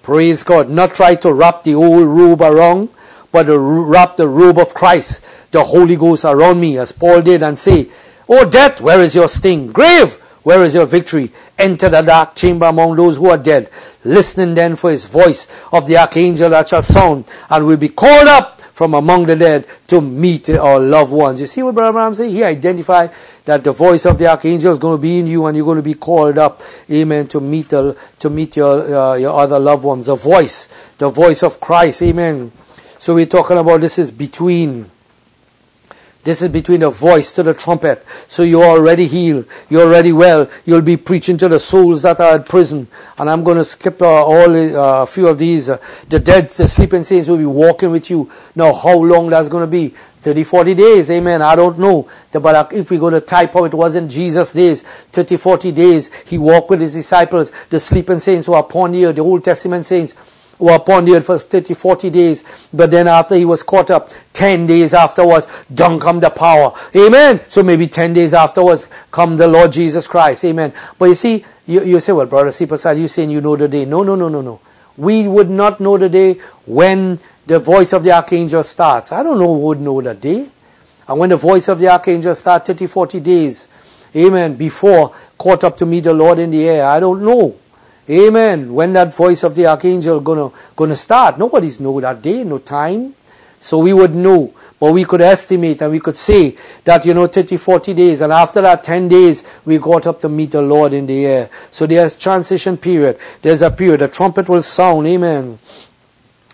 Praise God. Not try to wrap the old robe around, but wrap the robe of Christ, the Holy Ghost around me, as Paul did, and say, Oh death, where is your sting? Grave, where is your victory? Enter the dark chamber among those who are dead, listening then for his voice of the archangel that shall sound, and will be called up from among the dead to meet our loved ones. You see what Brother Branham said? He identified that the voice of the archangel is going to be in you and you're going to be called up, amen, to meet, the, to meet your, uh, your other loved ones. The voice, the voice of Christ, amen. So we're talking about this is between this is between the voice to the trumpet. So you're already healed. You're already well. You'll be preaching to the souls that are in prison. And I'm going to skip uh, all uh, a few of these. Uh, the dead, the sleeping saints will be walking with you. Now, how long that's going to be? 30, 40 days. Amen. I don't know. But if we're going to type how it was in Jesus' days, 30, 40 days, he walked with his disciples, the sleeping saints who are upon earth, the Old Testament saints were upon the earth for 30, 40 days. But then after he was caught up, 10 days afterwards, down come the power. Amen. So maybe 10 days afterwards, come the Lord Jesus Christ. Amen. But you see, you, you say, well, Brother Seepersad, you saying you know the day. No, no, no, no, no. We would not know the day when the voice of the archangel starts. I don't know who would know the day. And when the voice of the archangel starts 30, 40 days, amen, before caught up to meet the Lord in the air, I don't know. Amen. When that voice of the archangel gonna gonna start? Nobody's know that day, no time. So we would know. But we could estimate and we could say that, you know, 30, 40 days. And after that 10 days, we got up to meet the Lord in the air. So there's transition period. There's a period. The trumpet will sound. Amen.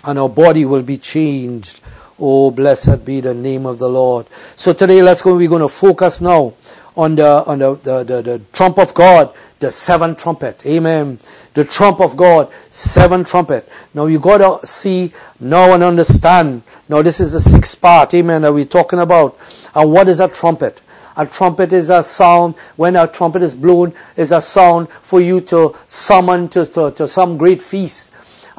And our body will be changed. Oh, blessed be the name of the Lord. So today, let's go. We're going to focus now on the on the, the, the, the trump of God, the seventh trumpet. Amen. The trump of God, seven trumpet. Now you got to see know and understand. Now this is the sixth part. Amen. That we're talking about. And what is a trumpet? A trumpet is a sound. When a trumpet is blown, is a sound for you to summon to, to, to some great feast.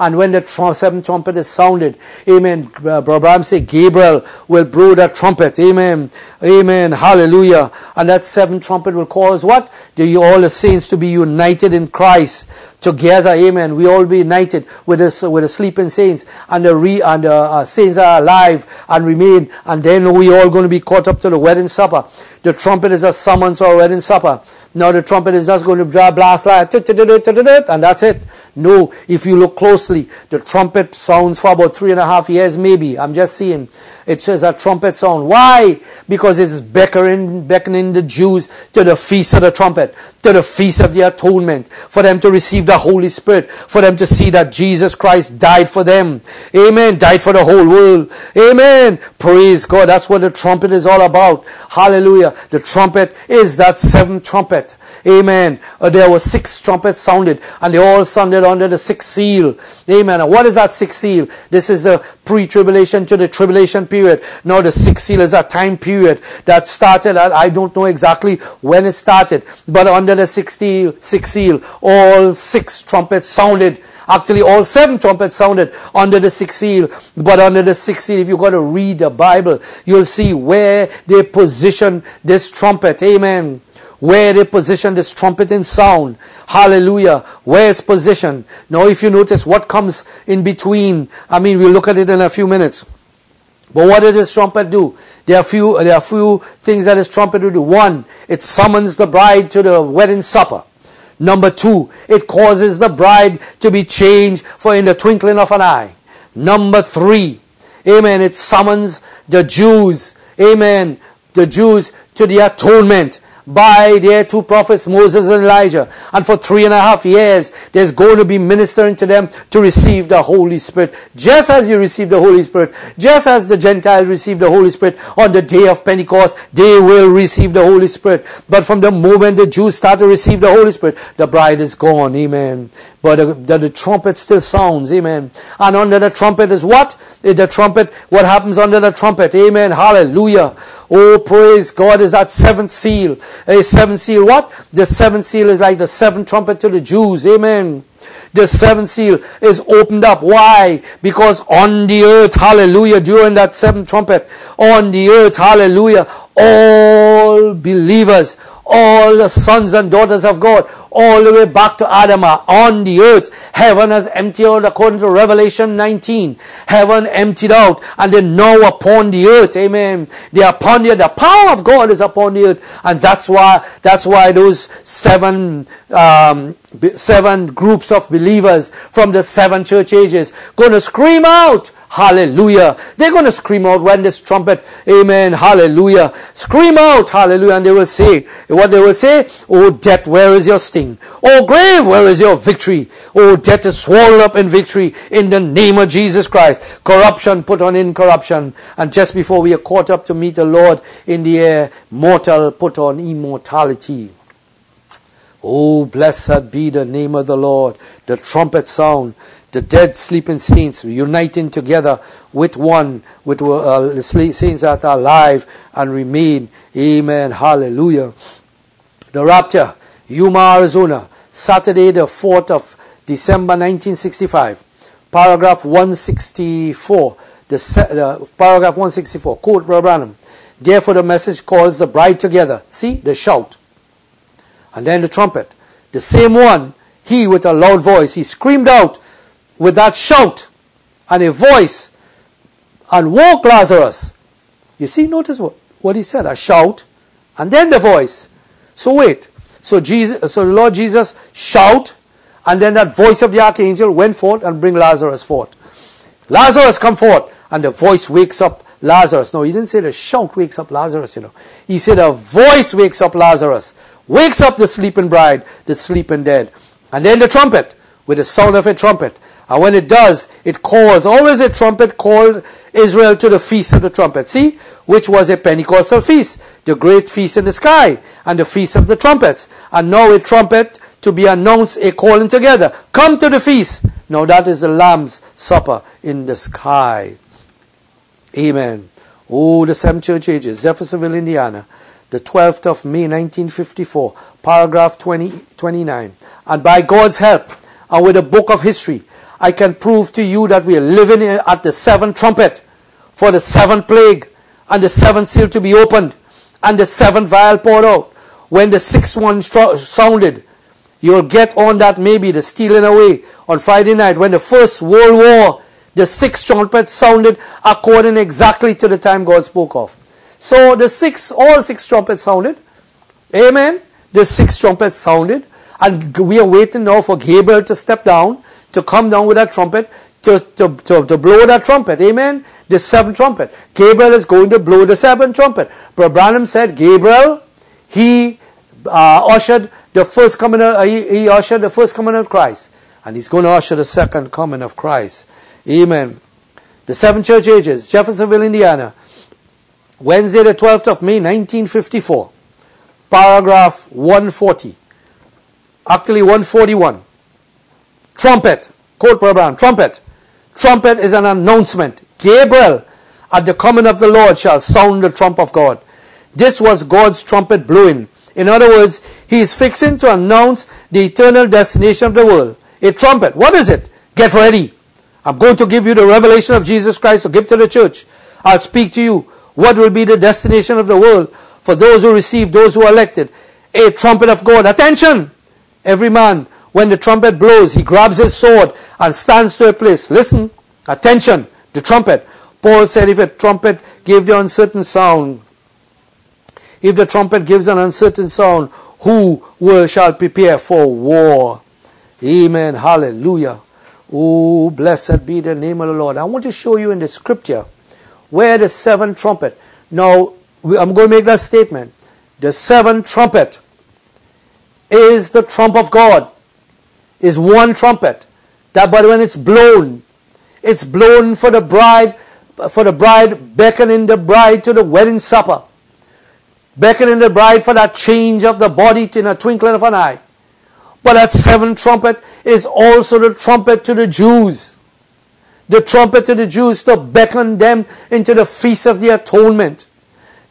And when the tr- seventh trumpet is sounded, amen, uh, Branham said, Gabriel will blow that trumpet, amen, amen, hallelujah. And that seventh trumpet will cause what? The, all the saints to be united in Christ together, amen. We all be united with the, with the sleeping saints and the, re, and the uh, saints are alive and remain. And then we all going to be caught up to the wedding supper. The trumpet is a summons for a wedding supper. Now the trumpet is just going to blast like, and that's it. No, if you look closely, the trumpet sounds for about three and a half years maybe. I'm just seeing. It says a trumpet sound. Why? Because it's beckoning, beckoning the Jews to the feast of the trumpet, to the feast of the atonement, for them to receive the Holy Spirit, for them to see that Jesus Christ died for them. Amen. Died for the whole world. Amen. Praise God. That's what the trumpet is all about. Hallelujah. The trumpet is that seventh trumpet. Amen. Uh, there were six trumpets sounded, and they all sounded under the sixth seal. Amen. And what is that sixth seal? This is the pre-tribulation to the tribulation period. Now the sixth seal is a time period that started. I don't know exactly when it started, but under the sixth seal, sixth seal, all six trumpets sounded. Actually, all seven trumpets sounded under the sixth seal. But under the sixth seal, if you got to read the Bible, you'll see where they position this trumpet. Amen where they position this trumpeting sound. Hallelujah. Where is position? Now if you notice what comes in between, I mean we'll look at it in a few minutes. But what does this trumpet do? There are few there are few things that this trumpet will do. One, it summons the bride to the wedding supper. Number two, it causes the bride to be changed for in the twinkling of an eye. Number three, amen, it summons the Jews, amen, the Jews to the atonement by their two prophets, Moses and Elijah. And for three and a half years, there's going to be ministering to them to receive the Holy Spirit. Just as you receive the Holy Spirit, just as the Gentiles received the Holy Spirit on the day of Pentecost, they will receive the Holy Spirit. But from the moment the Jews start to receive the Holy Spirit, the bride is gone. Amen. But the, the, the trumpet still sounds. Amen. And under the trumpet is what? The trumpet, what happens under the trumpet? Amen. Hallelujah. Oh, praise God is that seventh seal. A seventh seal, what? The seventh seal is like the seventh trumpet to the Jews. Amen. The seventh seal is opened up. Why? Because on the earth, hallelujah, during that seventh trumpet, on the earth, hallelujah, all believers, all the sons and daughters of God, all the way back to Adam are on the earth. Heaven has emptied out according to Revelation 19. Heaven emptied out and they now upon the earth. Amen. They are upon the earth. The power of God is upon the earth. And that's why, that's why those seven, um, seven groups of believers from the seven church ages going to scream out, Hallelujah. They're going to scream out when this trumpet, amen, hallelujah. Scream out, hallelujah. And they will say, what they will say, Oh death, where is your sting? Oh grave, where is your victory? Oh death is swallowed up in victory in the name of Jesus Christ. Corruption put on incorruption. And just before we are caught up to meet the Lord in the air, mortal put on immortality. Oh, blessed be the name of the Lord. The trumpet sound the dead sleeping saints uniting together with one, with uh, the saints that are alive and remain. Amen. Hallelujah. The rapture, Yuma, Arizona, Saturday, the 4th of December 1965. Paragraph 164. The, uh, paragraph 164. Quote Brother. Therefore, the message calls the bride together. See, the shout. And then the trumpet. The same one, he with a loud voice, he screamed out, with that shout and a voice and woke Lazarus. You see, notice what, what he said, a shout and then the voice. So wait. So Jesus, so the Lord Jesus shout and then that voice of the archangel went forth and bring Lazarus forth. Lazarus come forth and the voice wakes up Lazarus. No, he didn't say the shout wakes up Lazarus, you know. He said a voice wakes up Lazarus. Wakes up the sleeping bride, the sleeping dead. And then the trumpet, with the sound of a trumpet. And when it does, it calls, always a trumpet called Israel to the feast of the trumpet. See? Which was a Pentecostal feast. The great feast in the sky. And the feast of the trumpets. And now a trumpet to be announced, a calling together. Come to the feast. Now that is the Lamb's supper in the sky. Amen. Oh, the seven church ages. Jeffersonville, Indiana. The 12th of May, 1954. Paragraph 20, 29. And by God's help, and with a book of history, I can prove to you that we are living at the seventh trumpet for the seventh plague and the seventh seal to be opened and the seventh vial poured out. When the sixth one sounded, you'll get on that maybe the stealing away on Friday night when the first world war, the sixth trumpet sounded according exactly to the time God spoke of. So the six, all six trumpets sounded. Amen. The six trumpets sounded. And we are waiting now for Gabriel to step down to come down with that trumpet, to, to, to, to blow that trumpet. Amen? The seventh trumpet. Gabriel is going to blow the seventh trumpet. But Branham said, Gabriel, he uh, ushered the first coming of, uh, he, he ushered the first coming of Christ. And he's going to usher the second coming of Christ. Amen. The seven church ages, Jeffersonville, Indiana. Wednesday, the 12th of May, 1954. Paragraph 140. Actually, 141. Trumpet. Quote Brother Trumpet. Trumpet is an announcement. Gabriel, at the coming of the Lord, shall sound the trump of God. This was God's trumpet blowing. In other words, he is fixing to announce the eternal destination of the world. A trumpet. What is it? Get ready. I'm going to give you the revelation of Jesus Christ to give to the church. I'll speak to you. What will be the destination of the world for those who receive, those who are elected? A trumpet of God. Attention! Every man when the trumpet blows, he grabs his sword and stands to a place. Listen, attention, the trumpet. Paul said if a trumpet gave the uncertain sound, if the trumpet gives an uncertain sound, who will shall prepare for war? Amen. Hallelujah. Oh, blessed be the name of the Lord. I want to show you in the scripture where the seventh trumpet. Now, I'm going to make that statement. The seventh trumpet is the trump of God is one trumpet. That but when it's blown, it's blown for the bride, for the bride, beckoning the bride to the wedding supper. Beckoning the bride for that change of the body in a twinkling of an eye. But that seventh trumpet is also the trumpet to the Jews. The trumpet to the Jews to beckon them into the feast of the atonement.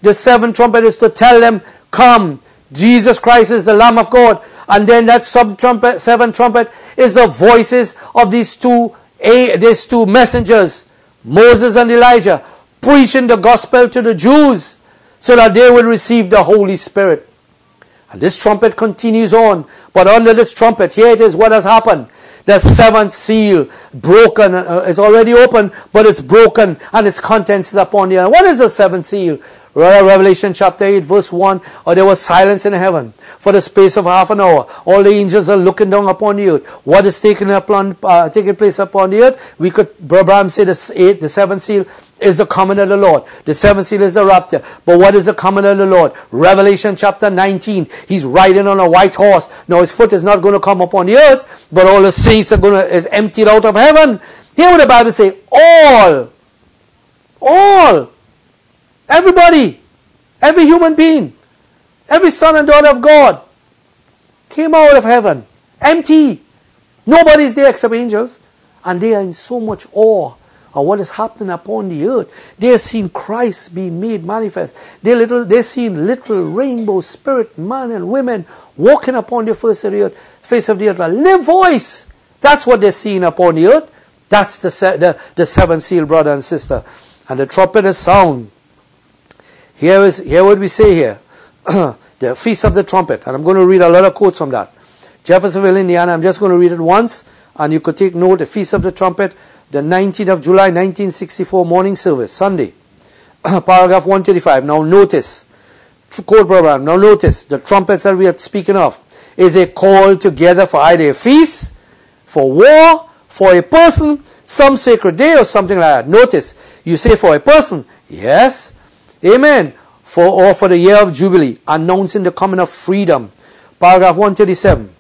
The seventh trumpet is to tell them, come, Jesus Christ is the Lamb of God. And then that sub trumpet, seven trumpet is the voices of these two, these two messengers, Moses and Elijah, preaching the gospel to the Jews so that they will receive the Holy Spirit. And this trumpet continues on. But under this trumpet, here it is what has happened. The seventh seal broken. Uh, already open, but it's broken and its contents is upon the earth. What is the seventh seal? Revelation chapter 8 verse 1. Or there was silence in heaven for the space of half an hour. All the angels are looking down upon the earth. What is taking, upon, uh, taking place upon the earth? We could, Branham say the, eight, the seventh seal is the coming of the Lord. The seventh seal is the rapture. But what is the coming of the Lord? Revelation chapter 19. He's riding on a white horse. Now his foot is not going to come upon the earth, but all the saints are going to, is emptied out of heaven. Here what the Bible say, all, all, everybody, every human being Every son and daughter of God came out of heaven empty. Nobody's there except angels. And they are in so much awe of what is happening upon the earth. They are seeing Christ being made manifest. They little they seen little rainbow spirit men and women walking upon the face of the earth, face of the earth. a Live voice. That's what they're seeing upon the earth. That's the, the, the seventh seal, brother and sister. And the trumpet is sound. Here is here what we say here. the Feast of the Trumpet. And I'm going to read a lot of quotes from that. Jeffersonville, Indiana. I'm just going to read it once. And you could take note. The Feast of the Trumpet, the 19th of July, 1964 morning service, Sunday. Paragraph 135. Now notice. Quote program. Now notice. The trumpets that we are speaking of is a call together for either a feast, for war, for a person, some sacred day or something like that. Notice. You say for a person, Yes. Amen. For or for the year of Jubilee, announcing the coming of freedom. Paragraph 137.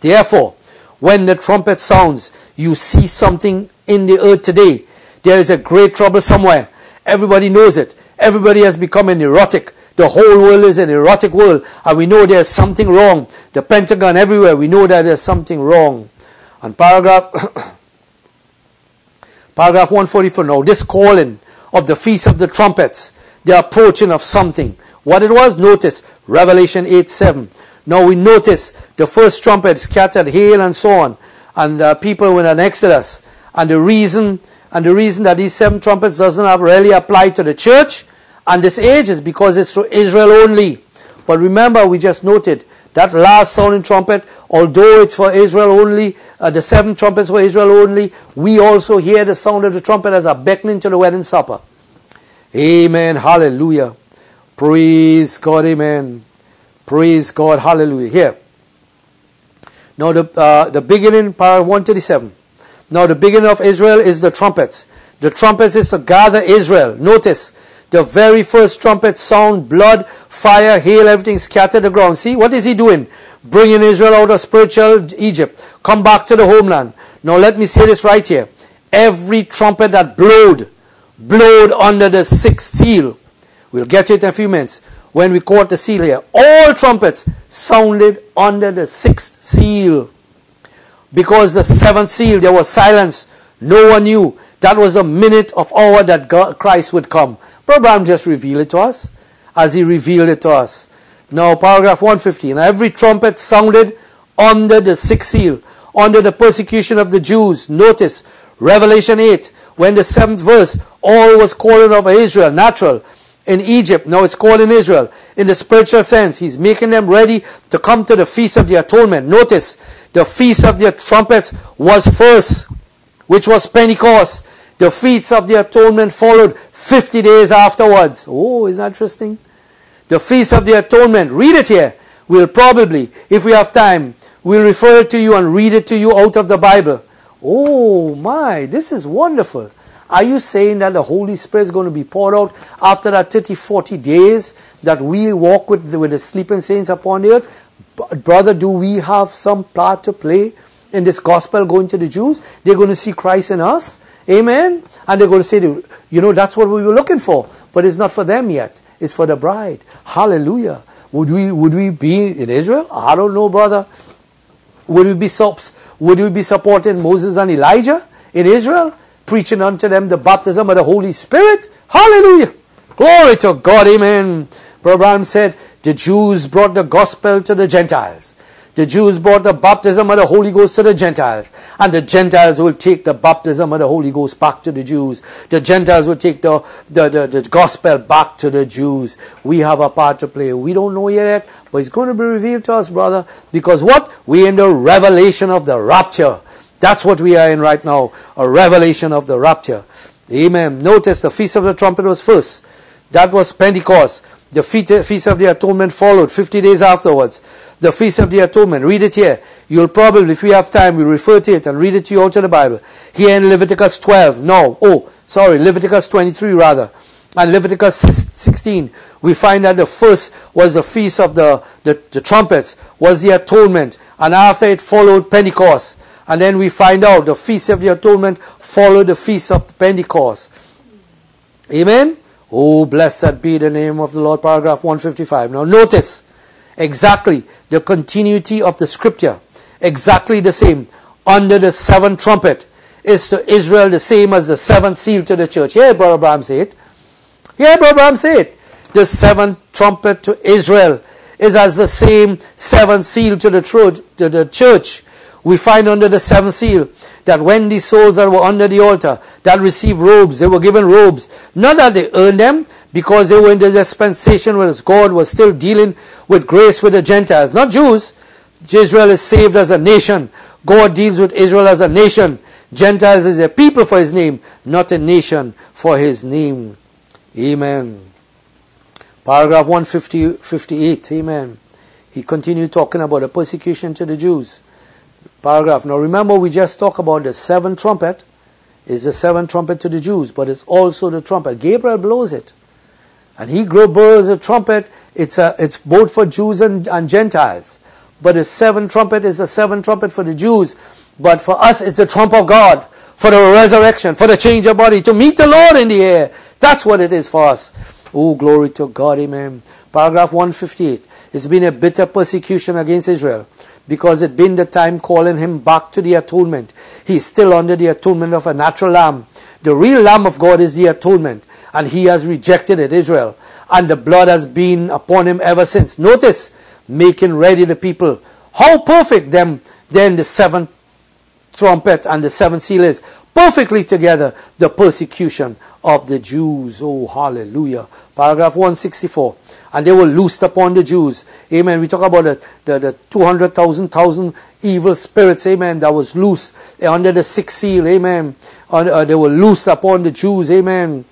Therefore, when the trumpet sounds, you see something in the earth today. There is a great trouble somewhere. Everybody knows it. Everybody has become an erotic. The whole world is an erotic world, and we know there's something wrong. The Pentagon everywhere, we know that there's something wrong. And paragraph paragraph 144 now, this calling of the feast of the trumpets, the approaching of something. What it was, notice Revelation 8 7. Now we notice the first trumpet scattered hail and so on, and uh, people were in Exodus. And the reason and the reason that these seven trumpets doesn't really apply to the church and this age is because it's for Israel only. But remember, we just noted that last sounding trumpet, although it's for Israel only, uh, the seven trumpets for Israel only, we also hear the sound of the trumpet as a beckoning to the wedding supper. Amen. Hallelujah. Praise God. Amen. Praise God. Hallelujah. Here. Now the, uh, the beginning, paragraph 137. Now the beginning of Israel is the trumpets. The trumpets is to gather Israel. Notice, the very first trumpet sound, blood, fire, hail, everything scattered the ground. See, what is he doing? Bringing Israel out of spiritual Egypt. Come back to the homeland. Now let me say this right here. Every trumpet that blowed, blowed under the sixth seal. We'll get to it in a few minutes. When we quote the seal here. All trumpets sounded under the sixth seal. Because the seventh seal, there was silence. No one knew. That was the minute of hour that God, Christ would come. Branham just revealed it to us as he revealed it to us. Now, paragraph 115. Every trumpet sounded under the sixth seal, under the persecution of the Jews. Notice, Revelation 8, when the seventh verse, all was calling of Israel, natural. In Egypt, now it's called in Israel. In the spiritual sense, he's making them ready to come to the feast of the atonement. Notice, the feast of the trumpets was first, which was Pentecost. The feast of the atonement followed 50 days afterwards. Oh, isn't that interesting? The feast of the atonement. Read it here. We'll probably, if we have time, we'll refer it to you and read it to you out of the Bible. Oh my, this is wonderful. Are you saying that the Holy Spirit is going to be poured out after that 30, 40 days that we walk with, with the sleeping saints upon the earth? Brother, do we have some part to play in this gospel going to the Jews? They're going to see Christ in us. Amen? And they're going to say, you know, that's what we were looking for. But it's not for them yet. It's for the bride. Hallelujah. Would we, would we be in Israel? I don't know, brother. Would we be, would we be supporting Moses and Elijah in Israel? Preaching unto them the baptism of the Holy Spirit? Hallelujah. Glory to God. Amen. Branham said, the Jews brought the gospel to the Gentiles. The Jews brought the baptism of the Holy Ghost to the Gentiles, and the Gentiles will take the baptism of the Holy Ghost back to the Jews. The Gentiles will take the, the, the, the gospel back to the Jews. We have a part to play. We don't know yet, but it's going to be revealed to us, brother, because what? We're in the revelation of the rapture. That's what we are in right now, a revelation of the rapture. Amen. Notice the Feast of the Trumpet was first. That was Pentecost. The uh, Feast of the Atonement followed 50 days afterwards. The Feast of the Atonement. Read it here. You'll probably, if we have time, we'll refer to it and read it to you out of the Bible. Here in Leviticus 12. No. Oh, sorry. Leviticus 23 rather. And Leviticus 16. We find that the first was the Feast of the, the, the Trumpets, was the Atonement. And after it followed Pentecost. And then we find out the Feast of the Atonement followed the Feast of Pentecost. Amen? Oh, blessed be the name of the Lord. Paragraph 155. Now notice exactly the continuity of the scripture. Exactly the same. Under the seventh trumpet is to Israel the same as the seventh seal to the church. Here, Brother Branham say Brother Branham say it. The seventh trumpet to Israel is as the same seventh seal to the, to the church. We find under the seventh seal that when these souls that were under the altar that received robes, they were given robes. Not that they earned them, because they were in the dispensation where God was still dealing with grace with the Gentiles, not Jews. Israel is saved as a nation. God deals with Israel as a nation. Gentiles is a people for his name, not a nation for his name. Amen. Paragraph 158. Amen. He continued talking about the persecution to the Jews paragraph. Now remember we just talked about the seventh trumpet. is the seventh trumpet to the Jews, but it's also the trumpet. Gabriel blows it. And he blows the trumpet. It's, a, it's both for Jews and, and Gentiles. But the seventh trumpet is the seventh trumpet for the Jews. But for us, it's the trump of God for the resurrection, for the change of body, to meet the Lord in the air. That's what it is for us. Oh, glory to God, amen. Paragraph 158. It's been a bitter persecution against Israel because it's been the time calling him back to the atonement. He's still under the atonement of a natural lamb. The real lamb of God is the atonement, and he has rejected it, Israel. And the blood has been upon him ever since. Notice, making ready the people. How perfect them then the seventh trumpet and the seventh seal is perfectly together the persecution of the Jews. Oh, hallelujah. Paragraph 164. And they were loosed upon the Jews. Amen. We talk about the, the, the 200,000 thousand evil spirits. Amen. That was loose under the sixth seal. Amen. Uh, they were loosed upon the Jews. Amen.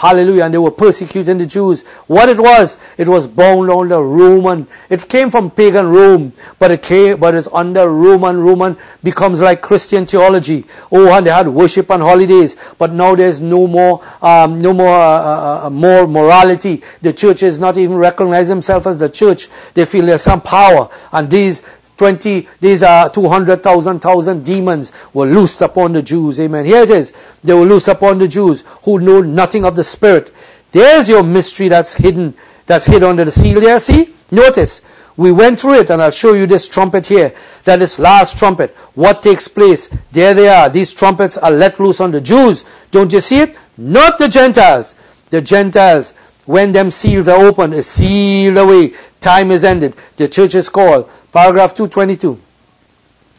Hallelujah. And they were persecuting the Jews. What it was, it was bound under Roman. It came from pagan Rome, but it came, but it's under Roman. Roman becomes like Christian theology. Oh, and they had worship on holidays, but now there's no more, um, no more, uh, uh, uh more morality. The church is not even recognize themselves as the church. They feel there's some power, and these 20, these are 200,000 thousand demons were loosed upon the Jews. Amen. Here it is. They were loosed upon the Jews who know nothing of the Spirit. There's your mystery that's hidden, that's hid under the seal there. See? Notice. We went through it and I'll show you this trumpet here. That is last trumpet. What takes place? There they are. These trumpets are let loose on the Jews. Don't you see it? Not the Gentiles. The Gentiles, when them seals are opened, is sealed away. Time is ended. The church is called. Paragraph 222.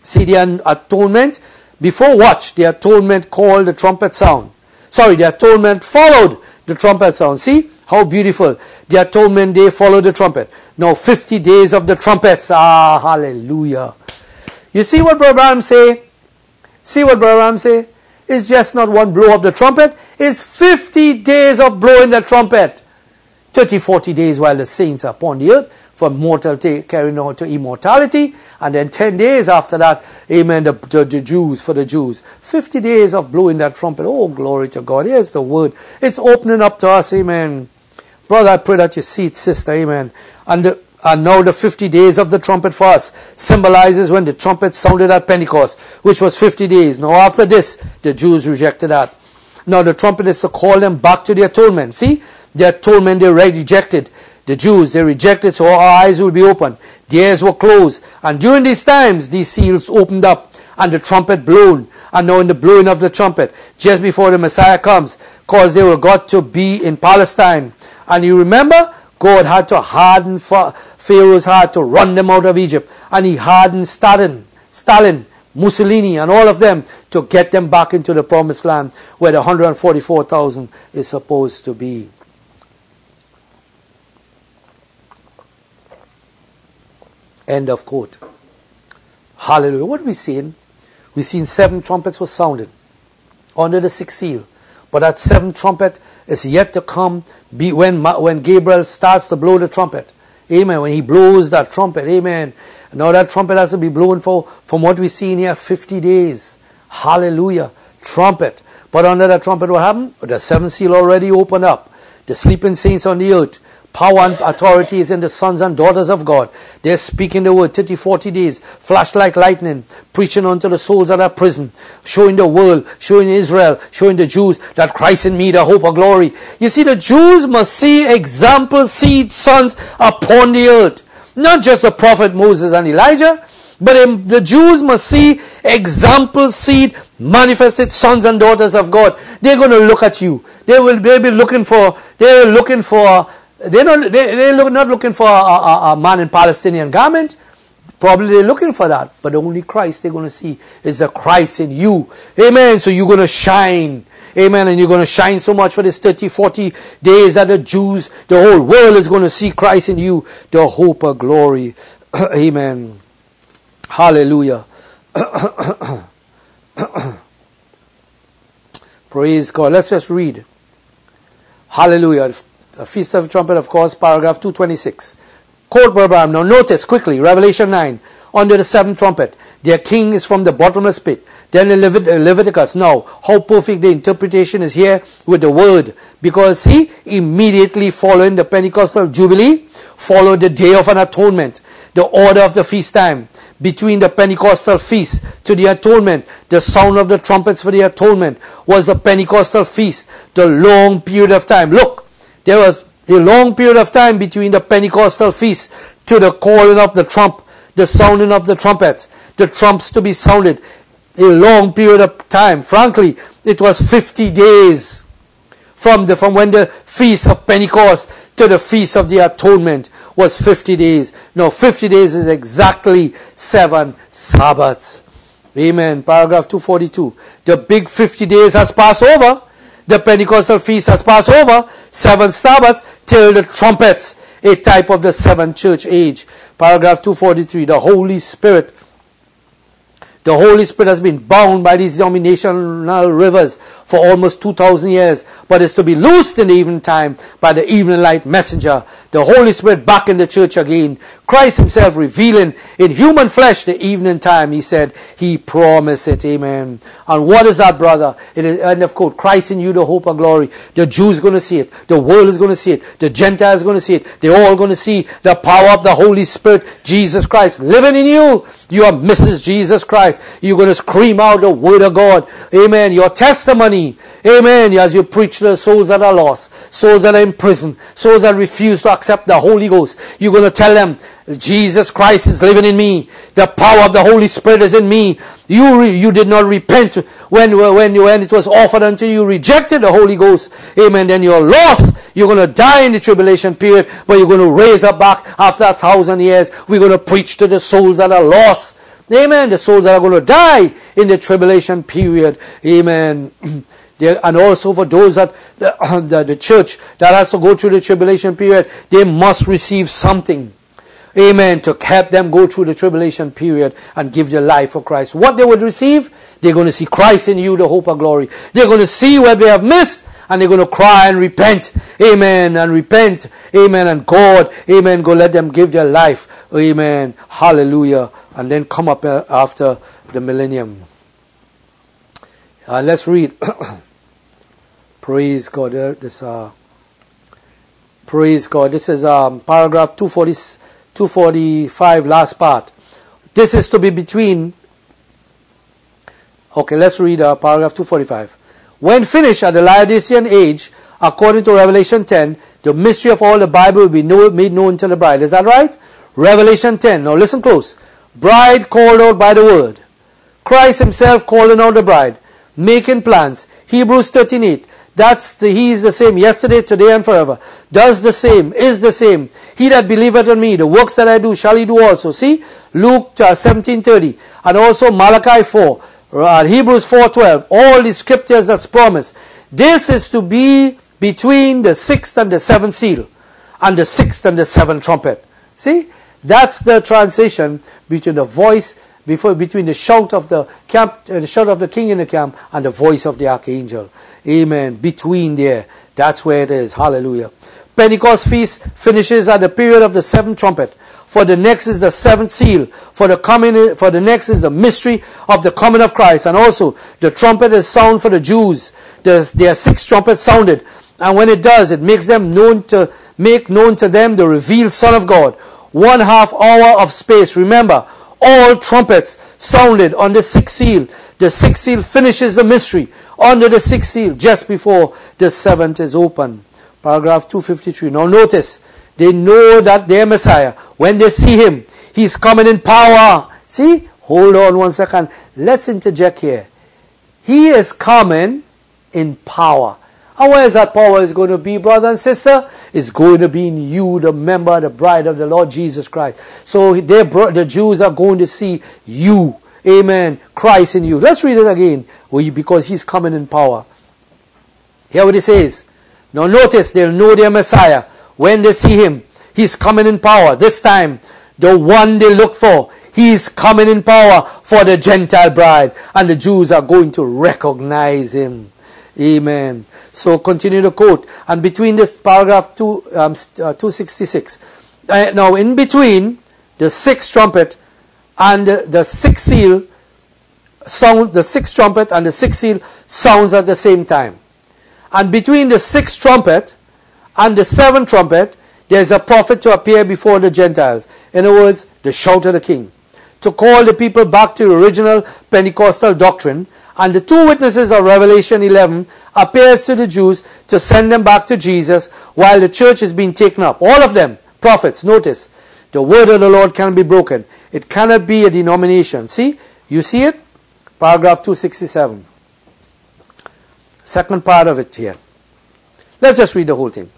See the atonement. Before watch, the atonement called the trumpet sound. Sorry, the atonement followed the trumpet sound. See how beautiful. The atonement day followed the trumpet. Now 50 days of the trumpets. Ah, hallelujah. You see what Brother Branham say? See what Brother Branham say? It's just not one blow of the trumpet. It's 50 days of blowing the trumpet. 30, 40 days while the saints are upon the earth from mortality carrying on to immortality. And then 10 days after that, amen, the, the, the, Jews, for the Jews. 50 days of blowing that trumpet. Oh, glory to God. Here's the word. It's opening up to us, amen. Brother, I pray that you see it, sister, amen. And, the, and now the 50 days of the trumpet for us symbolizes when the trumpet sounded at Pentecost, which was 50 days. Now after this, the Jews rejected that. Now the trumpet is to call them back to the atonement. See? The atonement they rejected. The Jews, they rejected, so our eyes will be open. The ears were closed. And during these times, these seals opened up and the trumpet blown. And now in the blowing of the trumpet, just before the Messiah comes, because they were got to be in Palestine. And you remember, God had to harden Pharaoh's heart to run them out of Egypt. And he hardened Stalin, Stalin, Mussolini, and all of them to get them back into the promised land where the 144,000 is supposed to be. End of quote. Hallelujah. What are we seeing? We've seen seven trumpets were sounded under the sixth seal. But that seventh trumpet is yet to come be when, when Gabriel starts to blow the trumpet. Amen. When he blows that trumpet. Amen. Now that trumpet has to be blown for, from what we see in here, 50 days. Hallelujah. Trumpet. But under that trumpet, what happened? The seventh seal already opened up. The sleeping saints on the earth Power and authority is in the sons and daughters of God. They're speaking the word 30, 40 days, flash like lightning, preaching unto the souls that are prison, showing the world, showing Israel, showing the Jews that Christ in me, the hope of glory. You see, the Jews must see example seed sons upon the earth. Not just the prophet Moses and Elijah, but the Jews must see example seed manifested sons and daughters of God. They're going to look at you. They will they'll be looking for, they're looking for they're not, they, they're look, not looking for a, a, a, man in Palestinian garment. Probably they're looking for that. But the only Christ they're going to see is the Christ in you. Amen. So you're going to shine. Amen. And you're going to shine so much for this 30, 40 days that the Jews, the whole world is going to see Christ in you. The hope of glory. Amen. Hallelujah. Praise God. Let's just read. Hallelujah. The Feast of Trumpet, of course, paragraph 226. Quote Brother Now notice quickly, Revelation 9, under the seventh trumpet. Their king is from the bottomless pit. Then Levit- uh, Leviticus. Now, how perfect the interpretation is here with the word. Because he immediately following the Pentecostal Jubilee, followed the day of an atonement, the order of the feast time. Between the Pentecostal feast to the atonement, the sound of the trumpets for the atonement was the Pentecostal feast, the long period of time. Look, there was a long period of time between the Pentecostal feast to the calling of the trump, the sounding of the trumpets, the trumps to be sounded. A long period of time. Frankly, it was 50 days from the, from when the feast of Pentecost to the feast of the atonement was 50 days. No, 50 days is exactly seven Sabbaths. Amen. Paragraph 242. The big 50 days has passed over. The Pentecostal feast has passed over. Seven Sabbaths till the trumpets, a type of the seventh church age. Paragraph 243. The Holy Spirit the Holy Spirit has been bound by these denominational rivers for almost 2,000 years, but is to be loosed in the evening time by the evening light messenger. The Holy Spirit back in the church again. Christ himself revealing in human flesh the evening time. He said, he promised it. Amen. And what is that, brother? It is, end of quote, Christ in you, the hope of glory. The Jews going to see it. The world is going to see it. The Gentiles going to see it. They're all going to see the power of the Holy Spirit, Jesus Christ, living in you. You are Mrs. Jesus Christ. You're going to scream out the word of God. Amen. Your testimony. Amen. As you preach the souls that are lost, souls that are in prison, souls that refuse to accept the Holy Ghost. You're going to tell them, Jesus Christ is living in me. The power of the Holy Spirit is in me. You, you did not repent when, when, when it was offered unto you. rejected the Holy Ghost. Amen. Then you're lost. You're going to die in the tribulation period, but you're going to raise up back after a thousand years. We're going to preach to the souls that are lost. Amen. The souls that are going to die in the tribulation period. Amen. and also for those that the, the, the church that has to go through the tribulation period, they must receive something. Amen. To help them go through the tribulation period and give their life for Christ. What they would receive, they're going to see Christ in you, the hope of glory. They're going to see what they have missed and they're going to cry and repent. Amen. And repent. Amen. And God, amen, go let them give their life. Amen. Hallelujah. And then come up uh, after the millennium. Uh, let's read. praise God. This, uh, praise God. This is um, paragraph 240, 245, last part. This is to be between. Okay, let's read uh, paragraph 245. When finished at the Laodicean age, according to Revelation 10, the mystery of all the Bible will be made known to the bride. Is that right? Revelation 10. Now listen close. Bride called out by the word. Christ himself calling out the bride. Making plans. Hebrews 13.8. That's the, he is the same yesterday, today, and forever. Does the same, is the same. He that believeth on me, the works that I do, shall he do also. See? Luke 17.30. And also Malachi 4 uh, Hebrews 4.12, all the scriptures that's promised. This is to be between the sixth and the seventh seal and the sixth and the seventh trumpet. See? That's the transition between the voice, before, between the shout of the camp, uh, the shout of the king in the camp and the voice of the archangel. Amen. Between there. That's where it is. Hallelujah. Pentecost feast finishes at the period of the seventh trumpet. For the next is the seventh seal. For the coming, for the next is the mystery of the coming of Christ. And also, the trumpet is sound for the Jews. There's, there are six trumpets sounded. And when it does, it makes them known to, make known to them the revealed Son of God. One half hour of space. Remember, all trumpets sounded on the sixth seal. The sixth seal finishes the mystery under the sixth seal just before the seventh is open. Paragraph 253. Now notice, they know that their Messiah, when they see him, he's coming in power. See? Hold on one second. Let's interject here. He is coming in power. And where is that power is going to be, brother and sister? It's going to be in you, the member, the bride of the Lord Jesus Christ. So they, the Jews are going to see you. Amen. Christ in you. Let's read it again. Because he's coming in power. Hear what he says. Now notice, they'll know their Messiah when they see him, he's coming in power. This time, the one they look for, he's coming in power for the Gentile bride. And the Jews are going to recognize him. Amen. So continue the quote. And between this paragraph two, um, uh, 266. Uh, now, in between the sixth trumpet and the, the sixth seal sound, the sixth trumpet and the sixth seal sounds at the same time. And between the sixth trumpet and the seventh trumpet, there's a prophet to appear before the Gentiles. In other words, the shout of the king. To call the people back to the original Pentecostal doctrine. And the two witnesses of Revelation 11 appears to the Jews to send them back to Jesus while the church is being taken up. All of them, prophets, notice. The word of the Lord can be broken. It cannot be a denomination. See? You see it? Paragraph 267. Second part of it here. Let's just read the whole thing.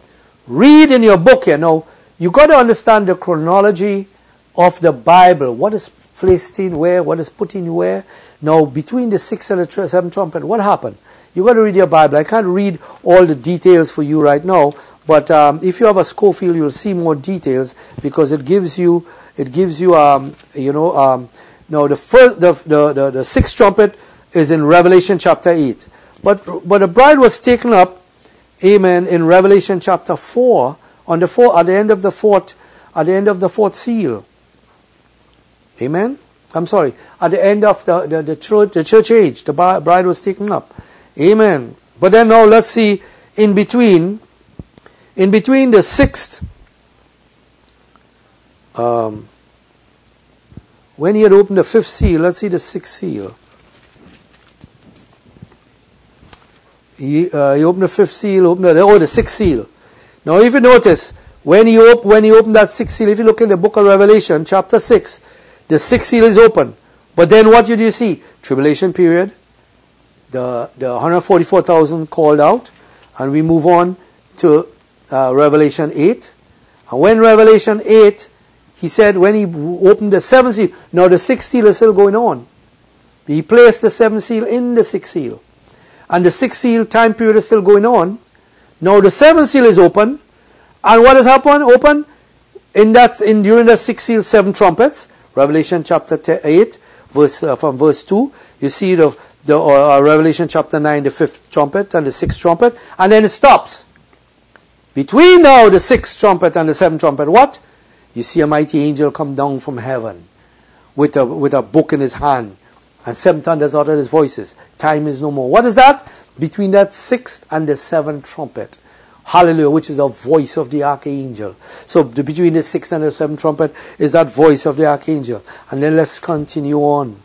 Read in your book here. Now, you got to understand the chronology of the Bible. What is placed in where? What is put in where? Now, between the sixth and the seventh trumpet, what happened? You got to read your Bible. I can't read all the details for you right now, but um, if you have a Scofield, you'll see more details because it gives you it gives you um, you know um, now the first the, the, the, the sixth trumpet is in Revelation chapter eight, but but the bride was taken up, amen, in Revelation chapter four on the four at the end of the fourth at the end of the fourth seal. Amen. I'm sorry. At the end of the, the, the, church, the church age, the bride was taken up. Amen. But then now let's see in between, in between the sixth, um, when he had opened the fifth seal, let's see the sixth seal. He, uh, he opened the fifth seal, opened the, oh, the sixth seal. Now, if you notice, when he, op- when he opened that sixth seal, if you look in the book of Revelation, chapter 6, the sixth seal is open. But then what did you see? Tribulation period, the, the 144,000 called out, and we move on to uh, Revelation 8. And when Revelation 8, he said, when he opened the seventh seal, now the sixth seal is still going on. He placed the seventh seal in the sixth seal. And the sixth seal time period is still going on. Now the seventh seal is open. And what has happened? Open in that in during the sixth seal, seven trumpets. Revelation chapter 8, verse uh, from verse 2. You see the the uh, Revelation chapter 9, the fifth trumpet and the sixth trumpet, and then it stops. Between now the sixth trumpet and the seventh trumpet, what? You see a mighty angel come down from heaven with a, with a book in his hand, and seven thunders uttered his voices. Time is no more. What is that? Between that sixth and the seventh trumpet. Hallelujah, which is the voice of the archangel. So the, between the sixth and the seventh trumpet is that voice of the archangel. And then let's continue on.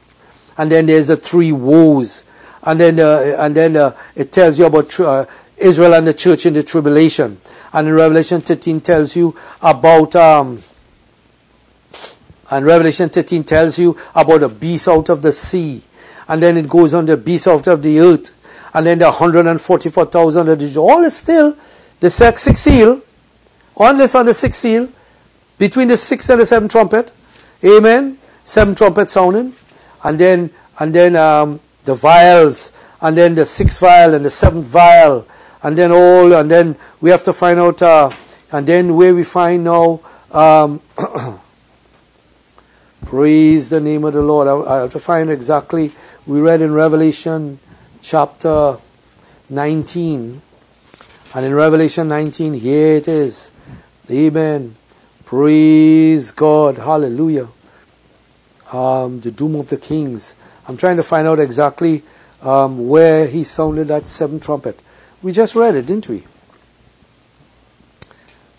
And then there's the three woes, and then uh, and then uh, it tells you about uh, Israel and the church in the tribulation, and in Revelation 13 tells you about um, and Revelation 13 tells you about a beast out of the sea, and then it goes on the beast out of the earth, and then the 144,000 of the all is still the sixth seal, on this on the sixth seal, between the sixth and the seventh trumpet, amen, seven trumpet sounding and then and then um, the vials, and then the sixth vial and the seventh vial, and then all, and then we have to find out, uh, and then where we find now. Um, praise the name of the Lord. I, I have to find exactly. We read in Revelation chapter 19. And in Revelation 19, here it is. Amen. Praise God. Hallelujah um, the Doom of the Kings. I'm trying to find out exactly um, where he sounded that seventh trumpet. We just read it, didn't we?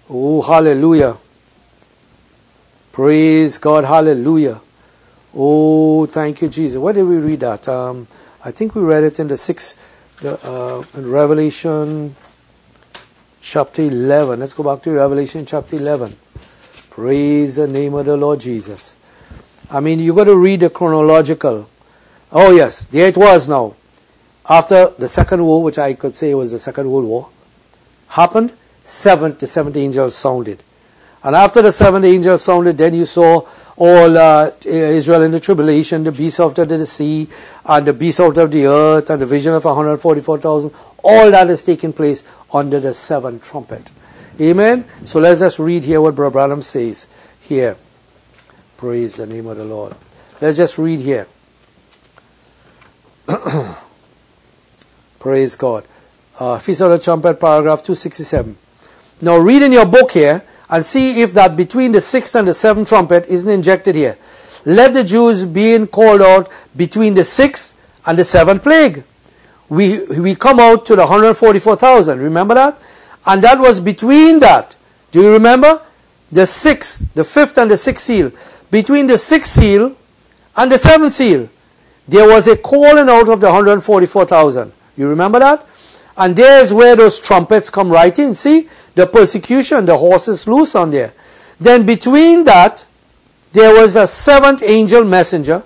Oh, hallelujah. Praise God, hallelujah. Oh, thank you, Jesus. Where did we read that? Um, I think we read it in the sixth, the, uh, in Revelation chapter 11. Let's go back to Revelation chapter 11. Praise the name of the Lord Jesus. I mean, you got to read the chronological. Oh yes, there it was now. After the Second War, which I could say was the Second World War, happened, seventh, the seventh angel sounded. And after the seventh angel sounded, then you saw all uh, Israel in the tribulation, the beast out of the sea, and the beast out of the earth, and the vision of 144,000. All that is taking place under the seventh trumpet. Amen? So let's just read here what Brother Branham says here. Praise the name of the Lord. Let's just read here. Praise God. Uh, Feast of the Trumpet, paragraph 267. Now read in your book here and see if that between the sixth and the seventh trumpet isn't injected here. let the Jews being called out between the sixth and the seventh plague. We, we come out to the 144,000. Remember that? And that was between that. Do you remember? The sixth, the fifth and the sixth seal. Between the sixth seal and the seventh seal, there was a calling out of the 144,000. You remember that? And there's where those trumpets come right in. See? The persecution, the horses loose on there. Then between that, there was a seventh angel messenger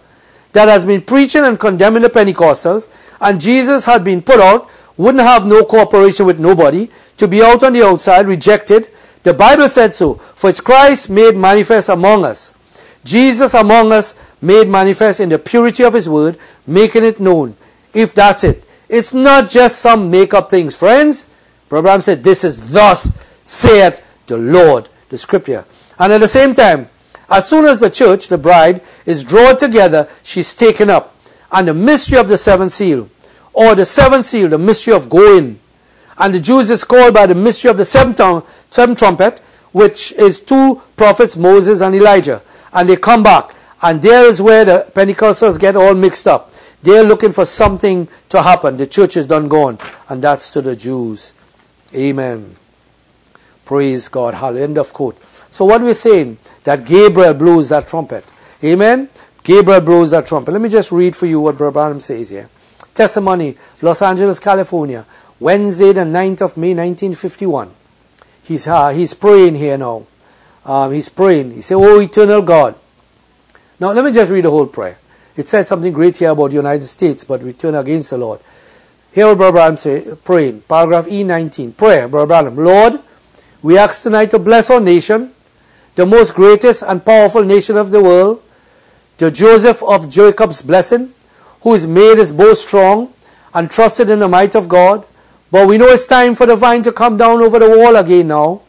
that has been preaching and condemning the Pentecostals, and Jesus had been put out, wouldn't have no cooperation with nobody, to be out on the outside, rejected. The Bible said so. For it's Christ made manifest among us. Jesus among us made manifest in the purity of his word, making it known. If that's it. It's not just some make-up things. Friends, Branham said, this is thus saith the Lord, the scripture. And at the same time, as soon as the church, the bride, is drawn together, she's taken up. And the mystery of the seventh seal, or the seventh seal, the mystery of going. And the Jews is called by the mystery of the seventh, seventh trumpet, which is two prophets, Moses and Elijah. And they come back. And there is where the Pentecostals get all mixed up. They're looking for something to happen. The church is done gone. And that's to the Jews. Amen. Praise God. Hallelujah. End of quote. So what we're saying, that Gabriel blows that trumpet. Amen? Gabriel blows that trumpet. Let me just read for you what Brother says here. Testimony, Los Angeles, California, Wednesday the 9th of May 1951. He's, uh, he's praying here now. Um, he's praying. He said, Oh, eternal God. Now, let me just read the whole prayer. It says something great here about the United States, but we turn against the Lord. Here, Brother Branham say, praying. Paragraph E19. Prayer, Brother Branham. Lord, we ask tonight to bless our nation the most greatest and powerful nation of the world, to Joseph of Jacob's blessing, who is made his bow strong and trusted in the might of God. But we know it's time for the vine to come down over the wall again now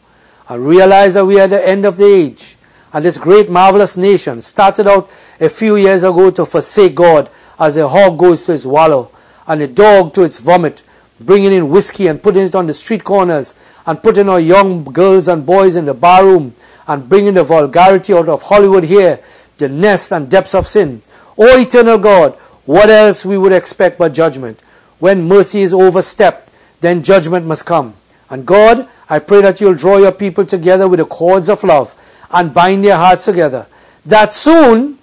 and realize that we are at the end of the age. And this great marvelous nation started out a few years ago to forsake God as a hog goes to its wallow and a dog to its vomit, bringing in whiskey and putting it on the street corners and putting our young girls and boys in the barroom and bringing the vulgarity out of Hollywood here, the nest and depths of sin. O eternal God, what else we would expect but judgment? When mercy is overstepped, then judgment must come. And God, I pray that you'll draw your people together with the cords of love and bind their hearts together. That soon,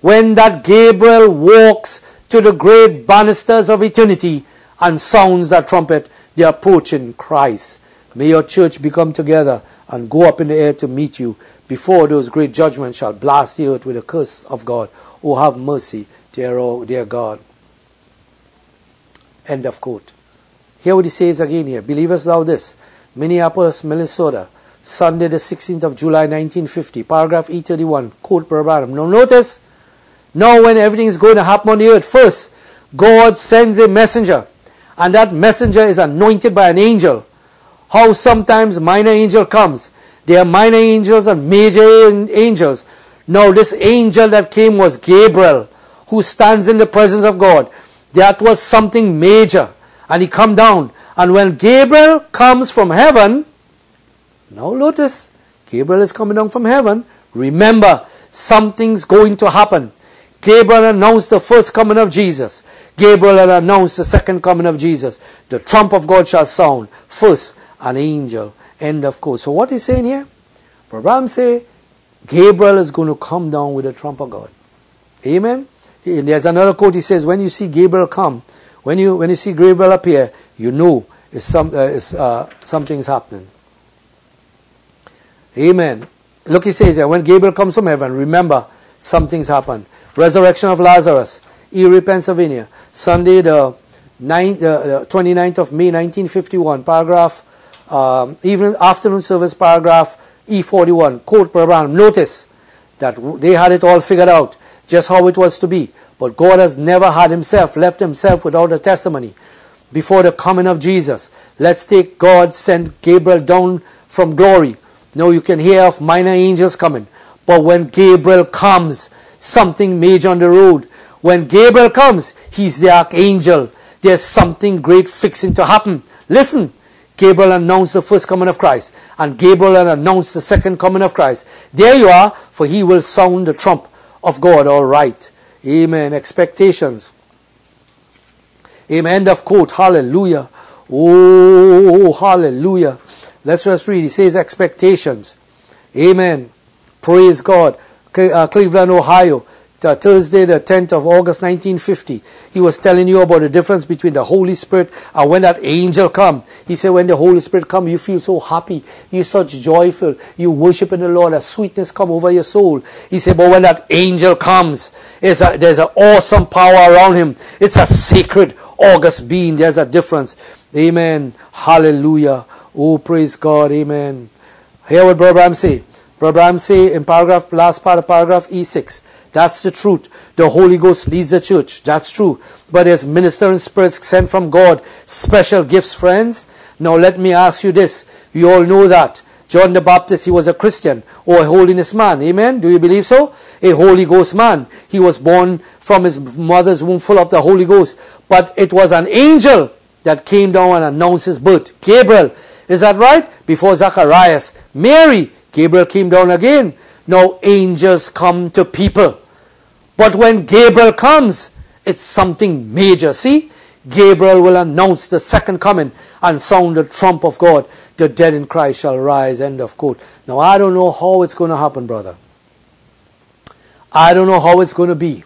when that Gabriel walks to the great banisters of eternity and sounds that trumpet, are approaching Christ. May your church become together and go up in the air to meet you before those great judgments shall blast the earth with the curse of God. Oh, have mercy, dear, oh, dear God. End of quote. Hear what he says again here. Believest thou this? Minneapolis, Minnesota, Sunday the 16th of July 1950, paragraph E31, quote per bottom. Now notice, now when everything is going to happen on the earth, first, God sends a messenger, and that messenger is anointed by an angel how sometimes minor angel comes. There are minor angels and major angels. Now this angel that came was Gabriel, who stands in the presence of God. That was something major. And he come down. And when Gabriel comes from heaven, now notice, Gabriel is coming down from heaven. Remember, something's going to happen. Gabriel announced the first coming of Jesus. Gabriel announced the second coming of Jesus. The trump of God shall sound first an angel. End of quote. So what is saying here? Branham say Gabriel is going to come down with the trump of God. Amen. There's another quote. He says, when you see Gabriel come, when you when you see Gabriel appear, you know it's some uh, it's, uh, something's happening. Amen. Look, he says here, when Gabriel comes from heaven, remember something's happened. Resurrection of Lazarus, Erie, Pennsylvania, Sunday the 9th, uh, 29th of May, 1951, paragraph um, even afternoon service paragraph E41, quote Branham, notice that they had it all figured out, just how it was to be. But God has never had himself, left himself without a testimony before the coming of Jesus. Let's take God sent Gabriel down from glory. Now you can hear of minor angels coming. But when Gabriel comes, something major on the road. When Gabriel comes, he's the archangel. There's something great fixing to happen. Listen, Gabriel announced the first coming of Christ, and Gabriel announced the second coming of Christ. There you are, for he will sound the trump of God, all right. Amen. Expectations. Amen. End of quote. Hallelujah. Oh, hallelujah. Let's just read. He says expectations. Amen. Praise God. Uh, Cleveland, Ohio uh, Thursday, the 10th of August, 1950. He was telling you about the difference between the Holy Spirit and when that angel come. He said, when the Holy Spirit come, you feel so happy. You're such joyful. You worship in the Lord. A sweetness come over your soul. He said, but when that angel comes, a, there's an awesome power around him. It's a sacred, august being. There's a difference. Amen. Hallelujah. Oh, praise God. Amen. Hear what Brother Branham say. Brother Branham say in paragraph, last part of paragraph E6. That's the truth. The Holy Ghost leads the church. That's true. But as ministering spirits sent from God, special gifts, friends. Now let me ask you this. You all know that. John the Baptist, he was a Christian or a holiness man. Amen? Do you believe so? A Holy Ghost man. He was born from his mother's womb full of the Holy Ghost. But it was an angel that came down and announced his birth. Gabriel. Is that right? Before Zacharias. Mary. Gabriel came down again. Now angels come to people. But when Gabriel comes, it's something major. See? Gabriel will announce the second coming and sound the trump of God. The dead in Christ shall rise. End of quote. Now I don't know how it's going to happen, brother. I don't know how it's going to be.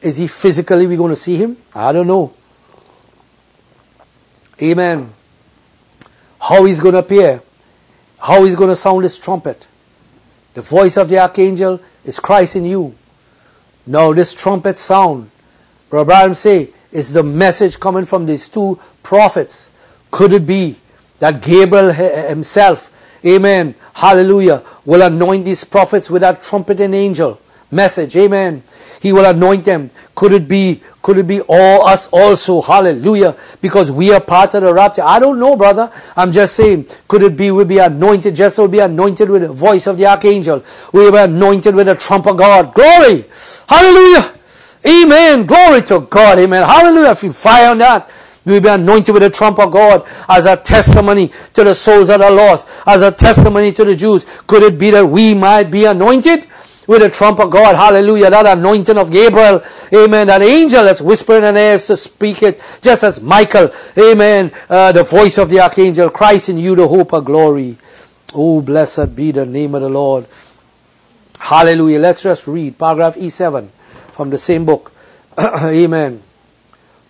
Is he physically we going to see him? I don't know. Amen. How he's going to appear. How he's going to sound his trumpet. The voice of the archangel is Christ in you. Now this trumpet sound, Brother Branham say, is the message coming from these two prophets. Could it be that Gabriel himself, amen, hallelujah, will anoint these prophets with that trumpeting angel message, amen. He will anoint them. Could it be, could it be all us also? Hallelujah. Because we are part of the rapture. I don't know, brother. I'm just saying, could it be we'll be anointed just so be anointed with the voice of the archangel. We'll be anointed with the trump of God. Glory. Hallelujah. Amen. Glory to God. Amen. Hallelujah. If you fire on that. We will be anointed with the trump of God as a testimony to the souls that are lost, as a testimony to the Jews. Could it be that we might be anointed? with the trump of God. Hallelujah. That anointing of Gabriel. Amen. That angel that's whispering in ears to speak it. Just as Michael. Amen. Uh, the voice of the archangel. Christ in you the hope of glory. Oh, blessed be the name of the Lord. Hallelujah. Let's just read paragraph E7 from the same book. Amen.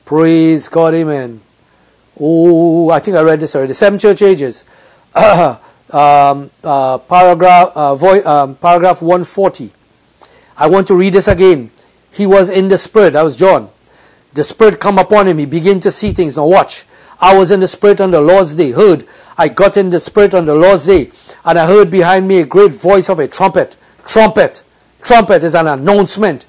Praise God. Amen. Oh, I think I read this already. The seven church ages. um, uh, paragraph, uh, vo- um, paragraph 140. I want to read this again. He was in the Spirit. That was John. The Spirit come upon him. He began to see things. Now watch. I was in the Spirit on the Lord's day. Heard. I got in the Spirit on the Lord's day. And I heard behind me a great voice of a trumpet. Trumpet. Trumpet is an announcement.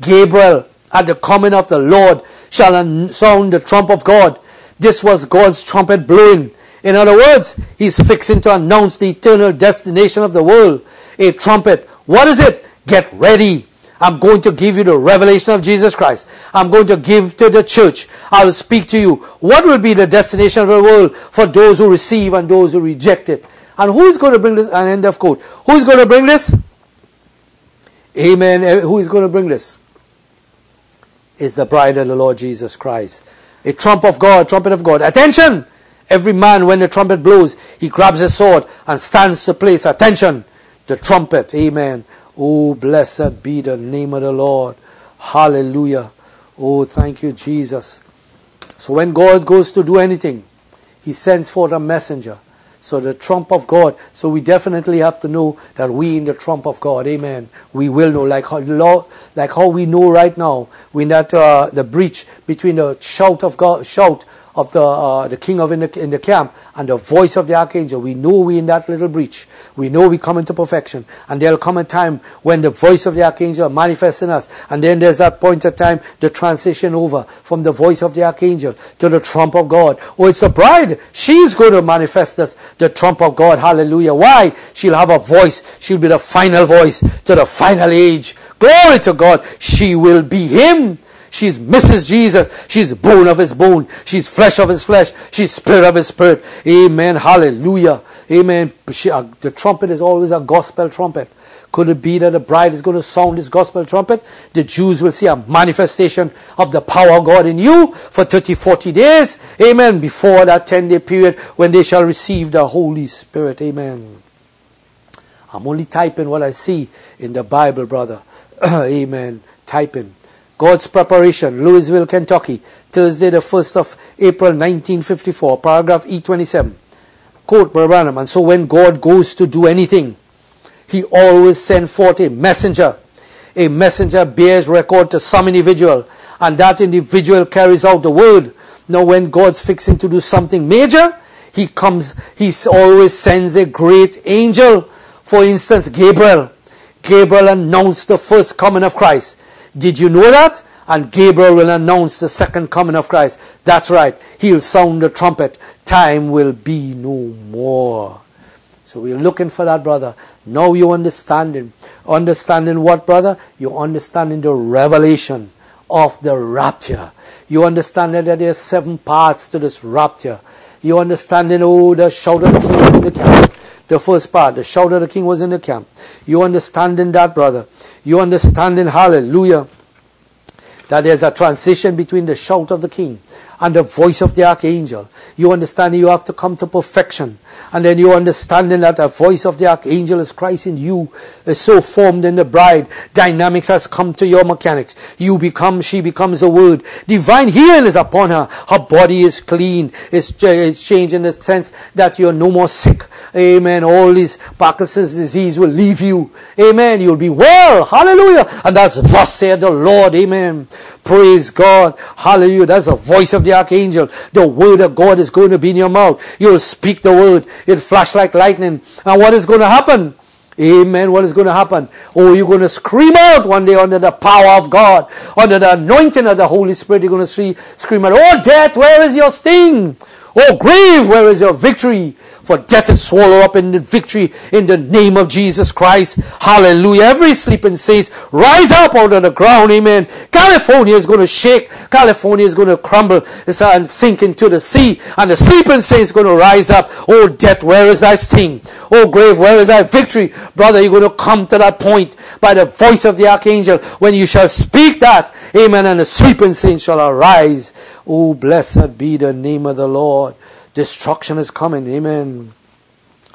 Gabriel, at the coming of the Lord, shall sound the trump of God. This was God's trumpet blowing. In other words, he's fixing to announce the eternal destination of the world. A trumpet. What is it? Get ready. I'm going to give you the revelation of Jesus Christ. I'm going to give to the church. I will speak to you. What will be the destination of the world for those who receive and those who reject it? And who's going to bring this? An end of quote. Who's going to bring this? Amen. Eh, who is going to bring this? It's the bride of the Lord Jesus Christ. A trump of God, trumpet of God. Attention! Every man, when the trumpet blows, he grabs his sword and stands to place. Attention! The trumpet. Amen. Oh, blessed be the name of the Lord. Hallelujah. Oh, thank you, Jesus. So when God goes to do anything, he sends forth a messenger. So the trump of God. So we definitely have to know that we in the trump of God. Amen. We will know, like how, like how we know right now, when that uh, the breach between the shout of God, shout of the, uh, the king of in the, in the camp and the voice of the archangel. We know we in that little breach. We know we come into perfection. And there'll come a time when the voice of the archangel manifests in us. And then there's that point of time, the transition over from the voice of the archangel to the trump of God. Oh, it's the bride. She's going to manifest us, the trump of God. Hallelujah. Why? She'll have a voice. She'll be the final voice to the final age. Glory to God. She will be him. She's Mrs. Jesus. She's bone of his bone. She's flesh of his flesh. She's spirit of his spirit. Amen. Hallelujah. Amen. She, uh, the trumpet is always a gospel trumpet. Could it be that the bride is going to sound this gospel trumpet? The Jews will see a manifestation of the power of God in you for 30, 40 days. Amen. Before that 10 day period when they shall receive the Holy Spirit. Amen. I'm only typing what I see in the Bible, brother. Amen. Typing. God's preparation, Louisville, Kentucky, Thursday, the 1st of April, 1954, paragraph E27. Quote, Branham, and so when God goes to do anything, he always sends forth a messenger. A messenger bears record to some individual, and that individual carries out the word. Now, when God's fixing to do something major, he comes, he always sends a great angel. For instance, Gabriel. Gabriel announced the first coming of Christ. Did you know that? And Gabriel will announce the second coming of Christ. That's right. He'll sound the trumpet. Time will be no more. So we're looking for that, brother. Now you're understanding. Understanding what, brother? You're understanding the revelation of the rapture. You understand that there are seven parts to this rapture. You understanding, oh, the shout of the king was in the. The first part, the shout of the king was in the camp. You understanding that, brother? You understanding, hallelujah, that there's a transition between the shout of the king and the voice of the archangel. You understand you have to come to perfection. And then you understanding that the voice of the archangel is Christ in you is so formed in the bride. Dynamics has come to your mechanics. You become, she becomes the word. Divine healing is upon her. Her body is clean. It's, it's changed in the sense that you're no more sick. Amen. All these Parkinson's disease will leave you. Amen. You'll be well. Hallelujah. And that's thus said the Lord. Amen. Praise God. Hallelujah. That's the voice of the archangel. The word of God is going to be in your mouth. You'll speak the word. It'll flash like lightning. And what is going to happen? Amen. What is going to happen? Oh, you're going to scream out one day under the power of God, under the anointing of the Holy Spirit. You're going to see, scream out, Oh, death, where is your sting? Oh, grave, where is your victory? For death is swallowed up in the victory in the name of Jesus Christ. Hallelujah. Every sleeping saints rise up out of the ground. Amen. California is going to shake. California is going to crumble and sink into the sea. And the sleeping saints is going to rise up. Oh death, where is thy sting? Oh grave, where is thy victory? Brother, you're going to come to that point by the voice of the archangel when you shall speak that. Amen. And the sleeping saints shall arise. Oh, blessed be the name of the Lord. Destruction is coming, amen,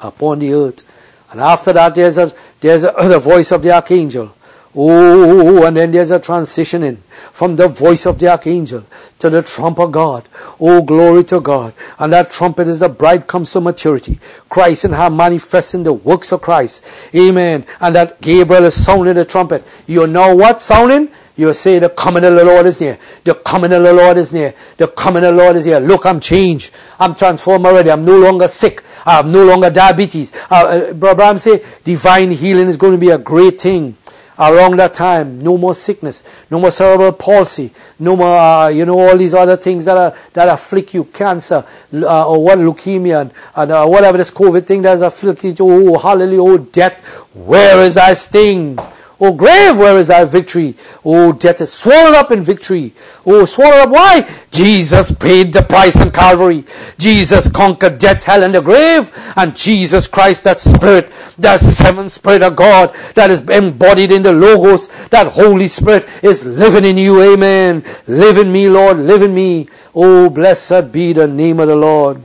upon the earth. And after that, there's a, there's a, the voice of the archangel. Oh, and then there's a transitioning from the voice of the archangel to the trump of God. Oh, glory to God. And that trumpet is the bride comes to maturity. Christ and her manifesting the works of Christ. Amen. And that Gabriel is sounding the trumpet. You know what sounding? You say the coming of the Lord is near. The coming of the Lord is near. The coming of the Lord is here. Look, I'm changed. I'm transformed already. I'm no longer sick. I have no longer diabetes. Uh, uh, Brother Branham say divine healing is going to be a great thing around that time. No more sickness. No more cerebral palsy. No more, uh, you know, all these other things that are, that afflict you. Cancer, uh, or what, leukemia, and, and uh, whatever this COVID thing that's afflicting you. Oh, hallelujah. Oh, death. Where is thy sting? O grave, where is thy victory? O death is swallowed up in victory. Oh, swallowed up. Why? Jesus paid the price on Calvary. Jesus conquered death, hell, and the grave. And Jesus Christ, that Spirit, that seventh Spirit of God that is embodied in the Logos, that Holy Spirit is living in you. Amen. Live in me, Lord. Live in me. Oh, blessed be the name of the Lord.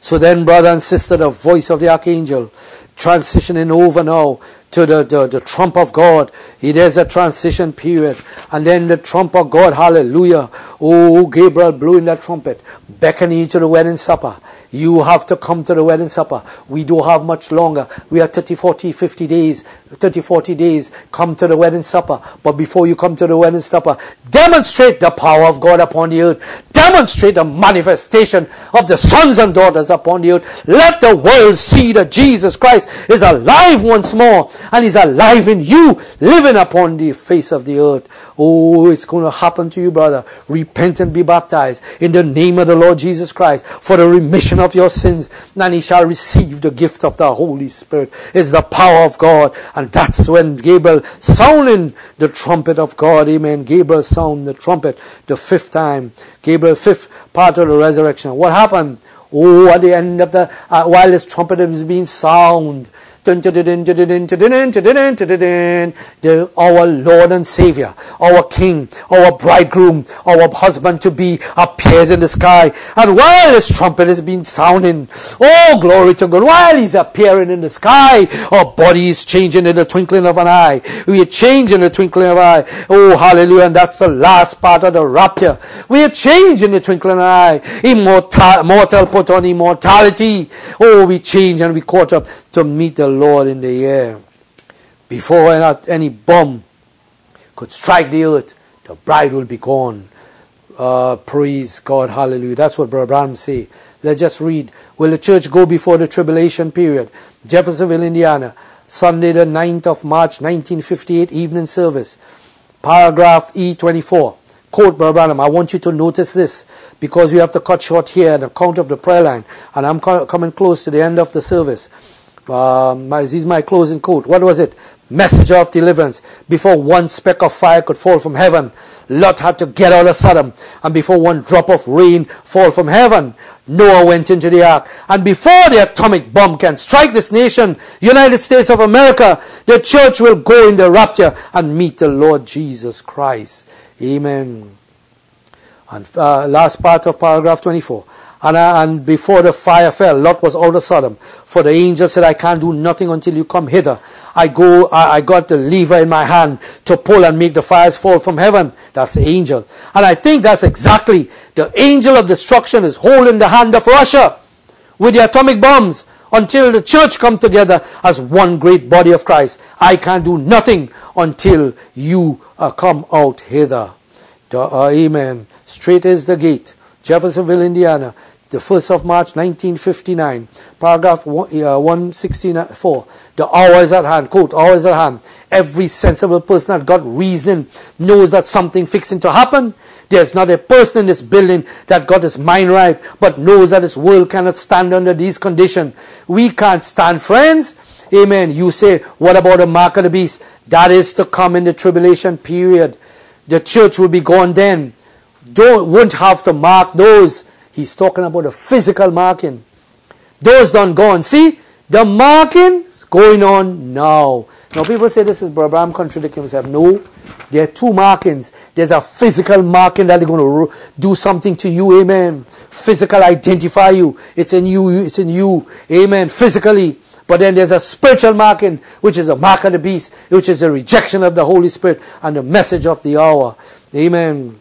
So then, brother and sister, the voice of the archangel transitioning over now to the, the, the trump of God. It is a transition period. And then the trump of God, hallelujah. Oh, Gabriel blew in that trumpet, beckoning you to the wedding supper. You have to come to the wedding supper. We don't have much longer. We are 30, 40, 50 days, 30, 40 days. Come to the wedding supper. But before you come to the wedding supper, demonstrate the power of God upon the earth. Demonstrate the manifestation of the sons and daughters upon the earth. Let the world see that Jesus Christ is alive once more and is alive in you, living upon the face of the earth. Oh, it's going to happen to you, brother. Repent and be baptized in the name of the Lord Jesus Christ for the remission of your sins. And he shall receive the gift of the Holy Spirit. It's the power of God. And that's when Gabriel sounding the trumpet of God. Amen. Gabriel sound the trumpet the fifth time. Gabriel, fifth part of the resurrection. What happened? Oh, at the end of the, uh, while this trumpet is being sound, our Lord and Savior, our King, our bridegroom, our husband to be appears in the sky. And while his trumpet is being sounding, oh glory to God, while he's appearing in the sky, our body is changing in the twinkling of an eye. We are changing in the twinkling of an eye. Oh hallelujah. And that's the last part of the rapture. We are changing in the twinkling of an eye. Immortal, mortal put on immortality. Oh, we change and we caught up to meet the Lord in the air. Before any bomb could strike the earth, the bride will be gone. Uh, praise God, hallelujah. That's what Brother Branham say. Let's just read. Will the church go before the tribulation period? Jeffersonville, Indiana, Sunday the 9th of March, 1958, evening service. Paragraph E24. Quote Brother Branham, I want you to notice this because we have to cut short here an account of the prayer line and I'm coming close to the end of the service. Um, this is my closing quote. What was it? Message of deliverance. Before one speck of fire could fall from heaven, Lot had to get out of Sodom. And before one drop of rain fall from heaven, Noah went into the ark. And before the atomic bomb can strike this nation, United States of America, the church will go in the rapture and meet the Lord Jesus Christ. Amen. And uh, last part of paragraph 24. And, uh, and before the fire fell, Lot was out of Sodom. For the angel said, I can't do nothing until you come hither. I go, I, I got the lever in my hand to pull and make the fires fall from heaven. That's the angel. And I think that's exactly the angel of destruction is holding the hand of Russia with the atomic bombs until the church come together as one great body of Christ. I can't do nothing until you uh, come out hither. Uh, amen. Straight is the gate. Jeffersonville, Indiana, the 1st of March 1959, paragraph 164. Uh, the hour is at hand, quote, hour is at hand. Every sensible person that got reasoning knows that something fixing to happen. There's not a person in this building that got his mind right, but knows that this world cannot stand under these conditions. We can't stand, friends. Amen. You say, what about the mark of the beast? That is to come in the tribulation period. The church will be gone then. Don't, won't have to mark those He's talking about a physical marking. Those done gone. See, the marking is going on now. Now people say this is Brother contradicting himself. No, there are two markings. There's a physical marking that they're going to do something to you. Amen. Physical identify you. It's in you. It's in you. Amen. Physically. But then there's a spiritual marking, which is a mark of the beast, which is a rejection of the Holy Spirit and the message of the hour. Amen.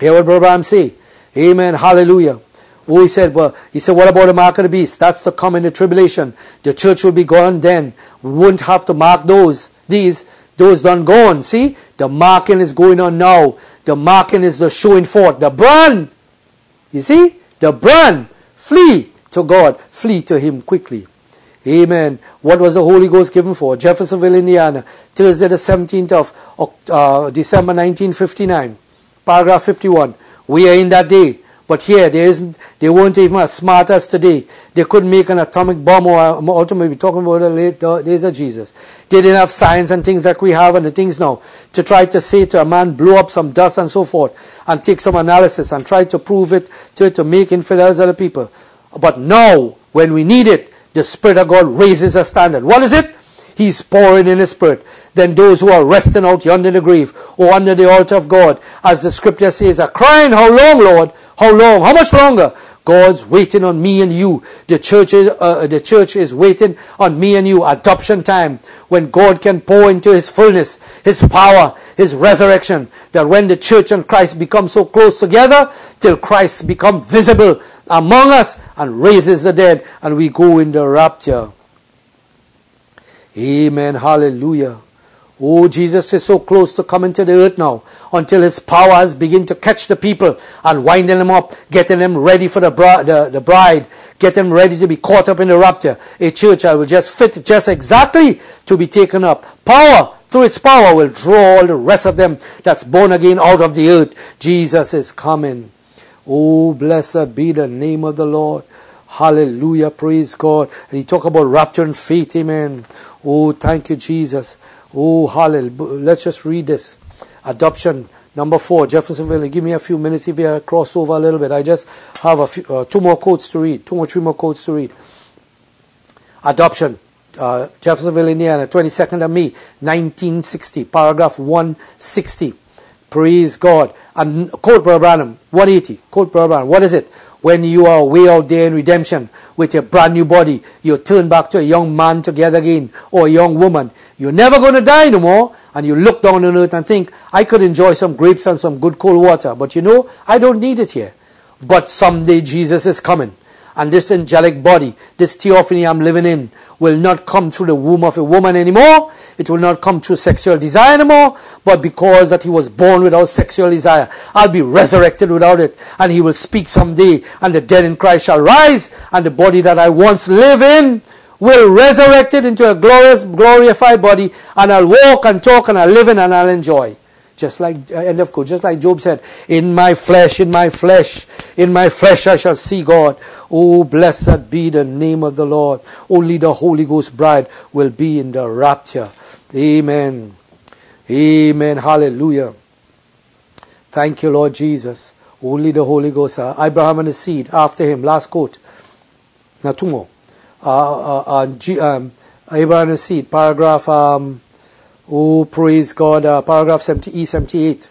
Hear what Brother Branham say. Amen. Hallelujah. Oh, he said, well, he said, what about the mark of the beast? That's to come in the tribulation. The church will be gone then. We won't have to mark those. These, those done gone. See? The marking is going on now. The marking is the showing forth. The brand. You see? The brand. Flee to God. Flee to Him quickly. Amen. What was the Holy Ghost given for? Jeffersonville, Indiana. Thursday the 17th of uh, December 1959. Paragraph 51. We are in that day. But here, there isn't, they weren't even as smart as today. They couldn't make an atomic bomb or ultimately talking about the late uh, days of Jesus. They didn't have science and things like we have and the things now to try to say to a man, blow up some dust and so forth and take some analysis and try to prove it to, to make infidels of the people. But now, when we need it, the Spirit of God raises a standard. What is it? He's pouring in His Spirit Then those who are resting out yonder in the grave or under the altar of God. As the scripture says, are crying, How long, Lord? How long? How much longer? God's waiting on me and you. The church is, uh, the church is waiting on me and you. Adoption time when God can pour into His fullness, His power, His resurrection. That when the church and Christ become so close together, till Christ become visible among us and raises the dead, and we go in the rapture. Amen. Hallelujah. Oh, Jesus is so close to coming to the earth now until his powers begin to catch the people and winding them up, getting them ready for the, bri- the, the bride, get them ready to be caught up in the rapture. A church that will just fit just exactly to be taken up. Power, through its power, will draw all the rest of them that's born again out of the earth. Jesus is coming. Oh, blessed be the name of the Lord. Hallelujah. Praise God. And he talk about rapture and faith. Amen. Oh, thank you, Jesus. Oh, hallelujah. Let's just read this. Adoption. Number four, Jeffersonville. Give me a few minutes if you cross over a little bit. I just have a few, uh, two more quotes to read. Two or three more quotes to read. Adoption. uh, Jeffersonville, Indiana, 22nd of May, 1960, paragraph 160. Praise God. And quote Brother Branham, 180. Quote Brother Branham. What is it? When you are way out there in redemption with a brand new body, you turn back to a young man together again or a young woman. You're never going to die no more. And you look down on earth and think, I could enjoy some grapes and some good cold water. But you know, I don't need it here. But someday Jesus is coming. And this angelic body, this theophany I'm living in, will not come through the womb of a woman anymore. It will not come through sexual desire anymore, but because that he was born without sexual desire, I'll be resurrected without it, and he will speak someday, and the dead in Christ shall rise, and the body that I once live in will resurrect it into a glorious, glorified body, and I'll walk and talk and I'll live in and I'll enjoy. Just like, uh, end of quote, just like Job said, in my flesh, in my flesh, in my flesh I shall see God. Oh, blessed be the name of the Lord. Only the Holy Ghost bride will be in the rapture. Amen. Amen. Hallelujah. Thank you, Lord Jesus. Only the Holy Ghost. Uh, Abraham and his seed after him. Last quote. Now, two more. Uh, uh, uh um, Abraham and his seed. Paragraph um, Oh, praise God. Uh, paragraph 70, E78.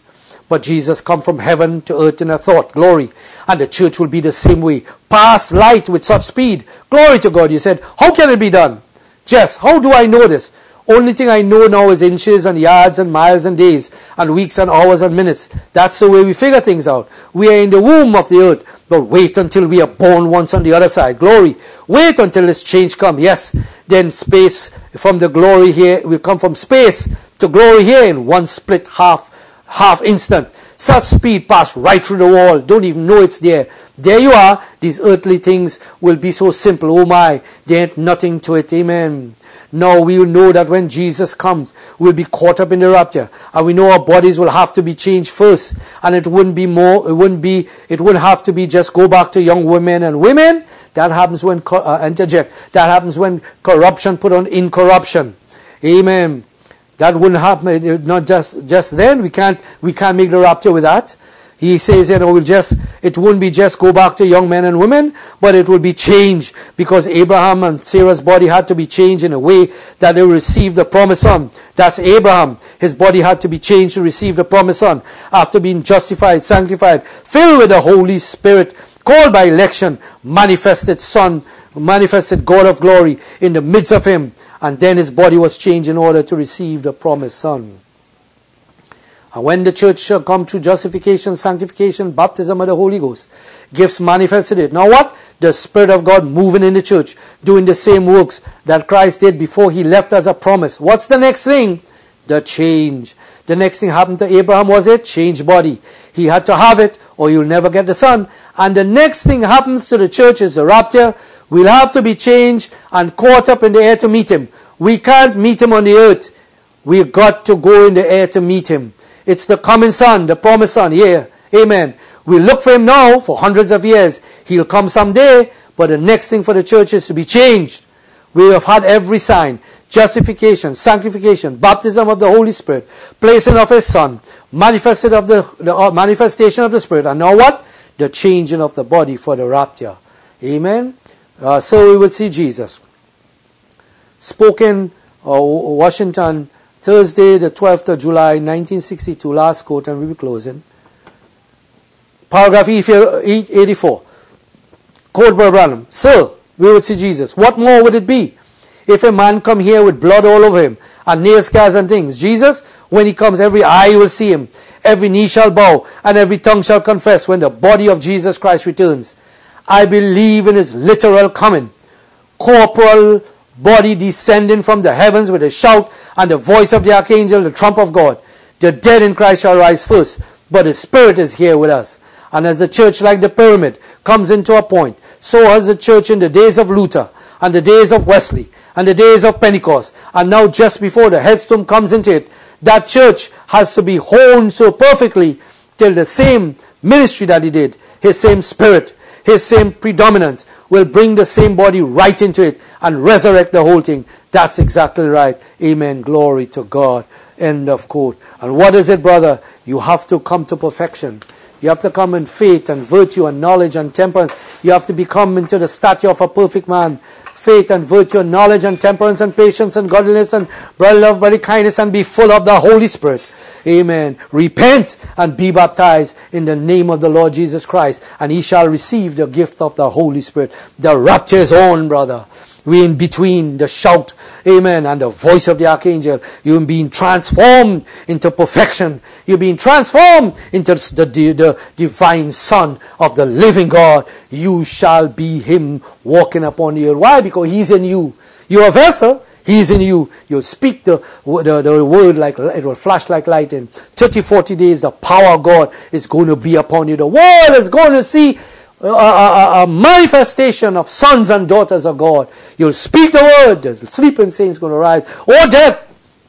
But Jesus come from heaven to earth in a thought. Glory. And the church will be the same way. Pass light with such speed. Glory to God. You said, how can it be done? Jess, how do I know this? Only thing I know now is inches and yards and miles and days and weeks and hours and minutes. That's the way we figure things out. We are in the womb of the earth. But wait until we are born once on the other side. Glory. Wait until this change come. Yes. Then space from the glory here will come from space to glory here in one split half, half instant. Such speed pass right through the wall. Don't even know it's there. There you are. These earthly things will be so simple. Oh my. There ain't nothing to it. Amen. Now we will know that when Jesus comes, we'll be caught up in the rapture. And we know our bodies will have to be changed first. And it wouldn't be more, it wouldn't be, it wouldn't have to be just go back to young women and women. That happens when, uh, interject, that happens when corruption put on incorruption. Amen. That wouldn't happen, not just, just then. We can't, we can't make the rapture with that. He says, you know, we'll just, it won't be just go back to young men and women, but it will be changed because Abraham and Sarah's body had to be changed in a way that they received the promised son. That's Abraham. His body had to be changed to receive the promised son after being justified, sanctified, filled with the Holy Spirit, called by election, manifested son, manifested God of glory in the midst of him. And then his body was changed in order to receive the promised son. And when the church shall come through justification, sanctification, baptism of the Holy Ghost, gifts manifested it. Now what? The Spirit of God moving in the church, doing the same works that Christ did before he left as a promise. What's the next thing? The change. The next thing happened to Abraham was it? Change body. He had to have it or you'll never get the son. And the next thing happens to the church is the rapture. We'll have to be changed and caught up in the air to meet him. We can't meet him on the earth. We've got to go in the air to meet him. It's the coming son, the promised son. Yeah. Amen. We look for him now for hundreds of years. He'll come someday, but the next thing for the church is to be changed. We have had every sign. Justification, sanctification, baptism of the Holy Spirit, placing of his son, manifested of the, the uh, manifestation of the Spirit, and now what? The changing of the body for the rapture. Amen. Uh, so we will see Jesus. Spoken, uh, Washington, Thursday, the 12th of July, 1962, last quote, and we'll be closing. Paragraph 84. Quote Brother Branham. Sir, we will see Jesus. What more would it be if a man come here with blood all over him and nail scars and things? Jesus, when he comes, every eye will see him. Every knee shall bow and every tongue shall confess when the body of Jesus Christ returns. I believe in his literal coming. Corporal body descending from the heavens with a shout and the voice of the archangel, the trump of God. The dead in Christ shall rise first, but the Spirit is here with us. And as the church, like the pyramid, comes into a point, so has the church in the days of Luther, and the days of Wesley, and the days of Pentecost, and now just before the headstone comes into it, that church has to be honed so perfectly till the same ministry that he did, his same spirit, his same predominance, will bring the same body right into it and resurrect the whole thing. That's exactly right. Amen. Glory to God. End of quote. And what is it, brother? You have to come to perfection. You have to come in faith and virtue and knowledge and temperance. You have to become into the stature of a perfect man. faith and virtue and knowledge and temperance and patience and godliness and brotherly love, brotherly kindness and be full of the Holy Spirit. Amen. Repent and be baptized in the name of the Lord Jesus Christ, and he shall receive the gift of the Holy Spirit. The rapture is on, brother. We in between the shout, amen, and the voice of the archangel. You're being transformed into perfection. You're being transformed into the, the, the divine Son of the living God. You shall be Him walking upon the earth. Why? Because He's in you. You're a vessel. He's in you. You'll speak the, the, the word like it will flash like light. In 30, 40 days, the power of God is going to be upon you. The world is going to see a, a, a, manifestation of sons and daughters of God. You'll speak the word, the sleeping saints going to rise. Oh death,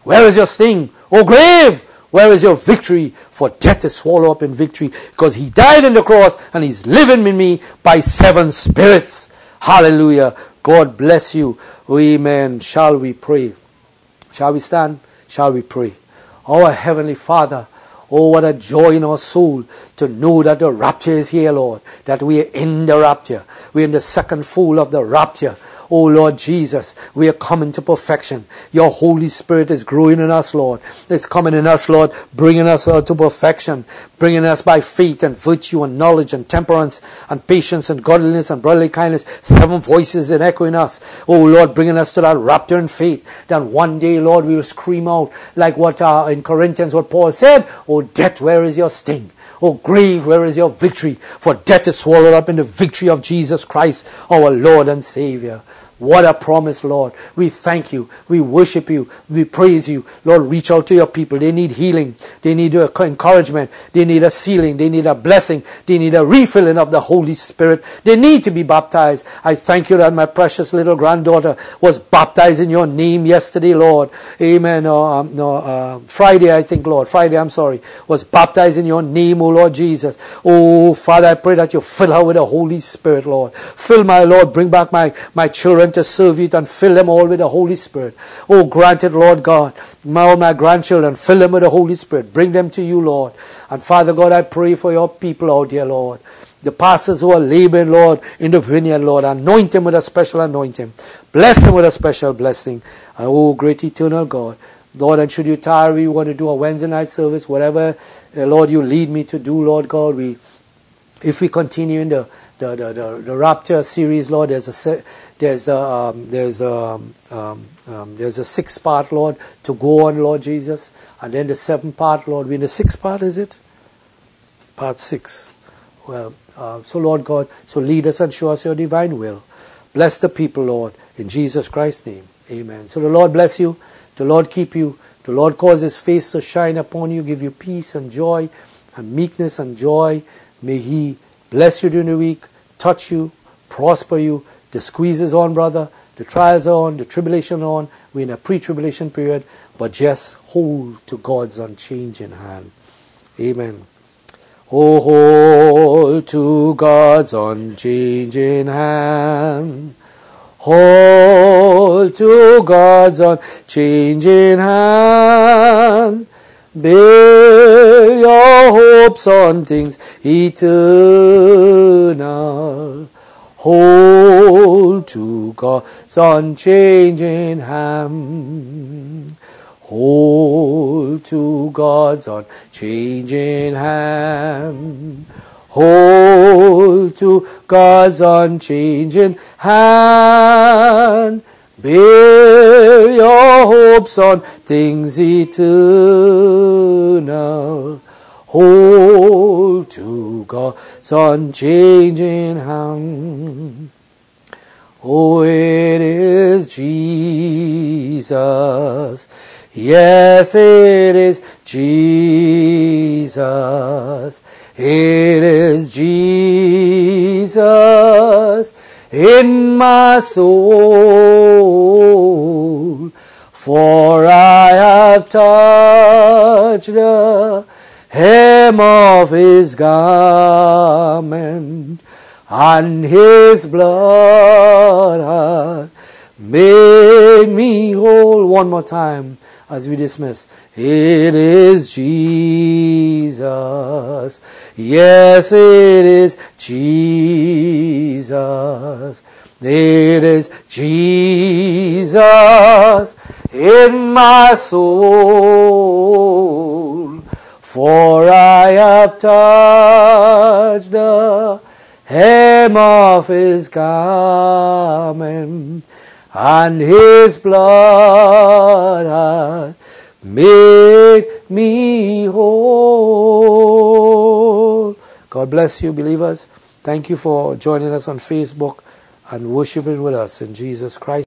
where is your sting? Oh grave, where is your victory? For death is swallowed up in victory because he died on the cross and he's living in me by seven spirits. Hallelujah. God bless you. Amen. Shall we pray? Shall we stand? Shall we pray? Our Heavenly Father, Oh, what a joy in our soul to know that the rapture is here, Lord. That we are in the rapture. We're in the second fold of the rapture. Oh Lord Jesus, we are coming to perfection. Your Holy Spirit is growing in us, Lord. It's coming in us, Lord, bringing us uh, to perfection, bringing us by faith and virtue and knowledge and temperance and patience and godliness and brotherly kindness. Seven voices in echoing us. Oh Lord, bringing us to that rapture in faith. That one day, Lord, we will scream out like what uh, in Corinthians, what Paul said, Oh death, where is your sting? Oh grave, where is your victory? For death is swallowed up in the victory of Jesus Christ, our Lord and Savior. What a promise, Lord. We thank you. We worship you. We praise you. Lord, reach out to your people. They need healing. They need encouragement. They need a sealing. They need a blessing. They need a refilling of the Holy Spirit. They need to be baptized. I thank you that my precious little granddaughter was baptized in your name yesterday, Lord. Amen. Uh, um, no, uh, Friday, I think, Lord. Friday, I'm sorry. Was baptized in your name, O Lord Jesus. Oh, Father, I pray that you fill her with the Holy Spirit, Lord. Fill my Lord. Bring back my, my children to serve you and fill them all with the Holy Spirit. Oh, grant it, Lord God. My, my grandchildren, fill them with the Holy Spirit. Bring them to you, Lord. And Father God, I pray for your people out here, Lord. The pastors who are laboring, Lord, in the vineyard, Lord. Anoint them with a special anointing. Bless them with a special blessing. And oh, great eternal God. Lord, and should you tire, we want to do a Wednesday night service, whatever, uh, Lord, you lead me to do, Lord God, we, if we continue in the, the, the, the, the Rapture series, Lord, there's a, there's a, um, there's a, um, um, um, there's a sixth part, Lord, to go on, Lord Jesus. And then the seventh part, Lord. We're in the sixth part, is it? Part six. Well, uh, so Lord God, so lead us and show us your divine will. Bless the people, Lord, in Jesus Christ's name. Amen. So the Lord bless you. The Lord keep you. The Lord cause his face to shine upon you, give you peace and joy and meekness and joy. May he bless you during the week, touch you, prosper you, the squeeze is on, brother. The trials are on. The tribulation on. We're in a pre-tribulation period. But just hold to God's unchanging hand. Amen. Oh, hold to God's unchanging hand. Hold to God's unchanging hand. Build your hopes on things eternal. Hold to God's unchanging hand. Hold to God's unchanging hand. Hold to God's unchanging hand. Build your hopes on things eternal. Hold to God's unchanging hand. Oh, it is Jesus. Yes, it is Jesus. It is Jesus in my soul. For I have touched the hem of his garment, and his blood made me whole. One more time as we dismiss. It is Jesus. Yes, it is Jesus. It is Jesus in my soul, for I have touched the hem of his garment, and his blood hath made me whole. God bless you, believers. Thank you for joining us on Facebook and worshiping with us in Jesus Christ.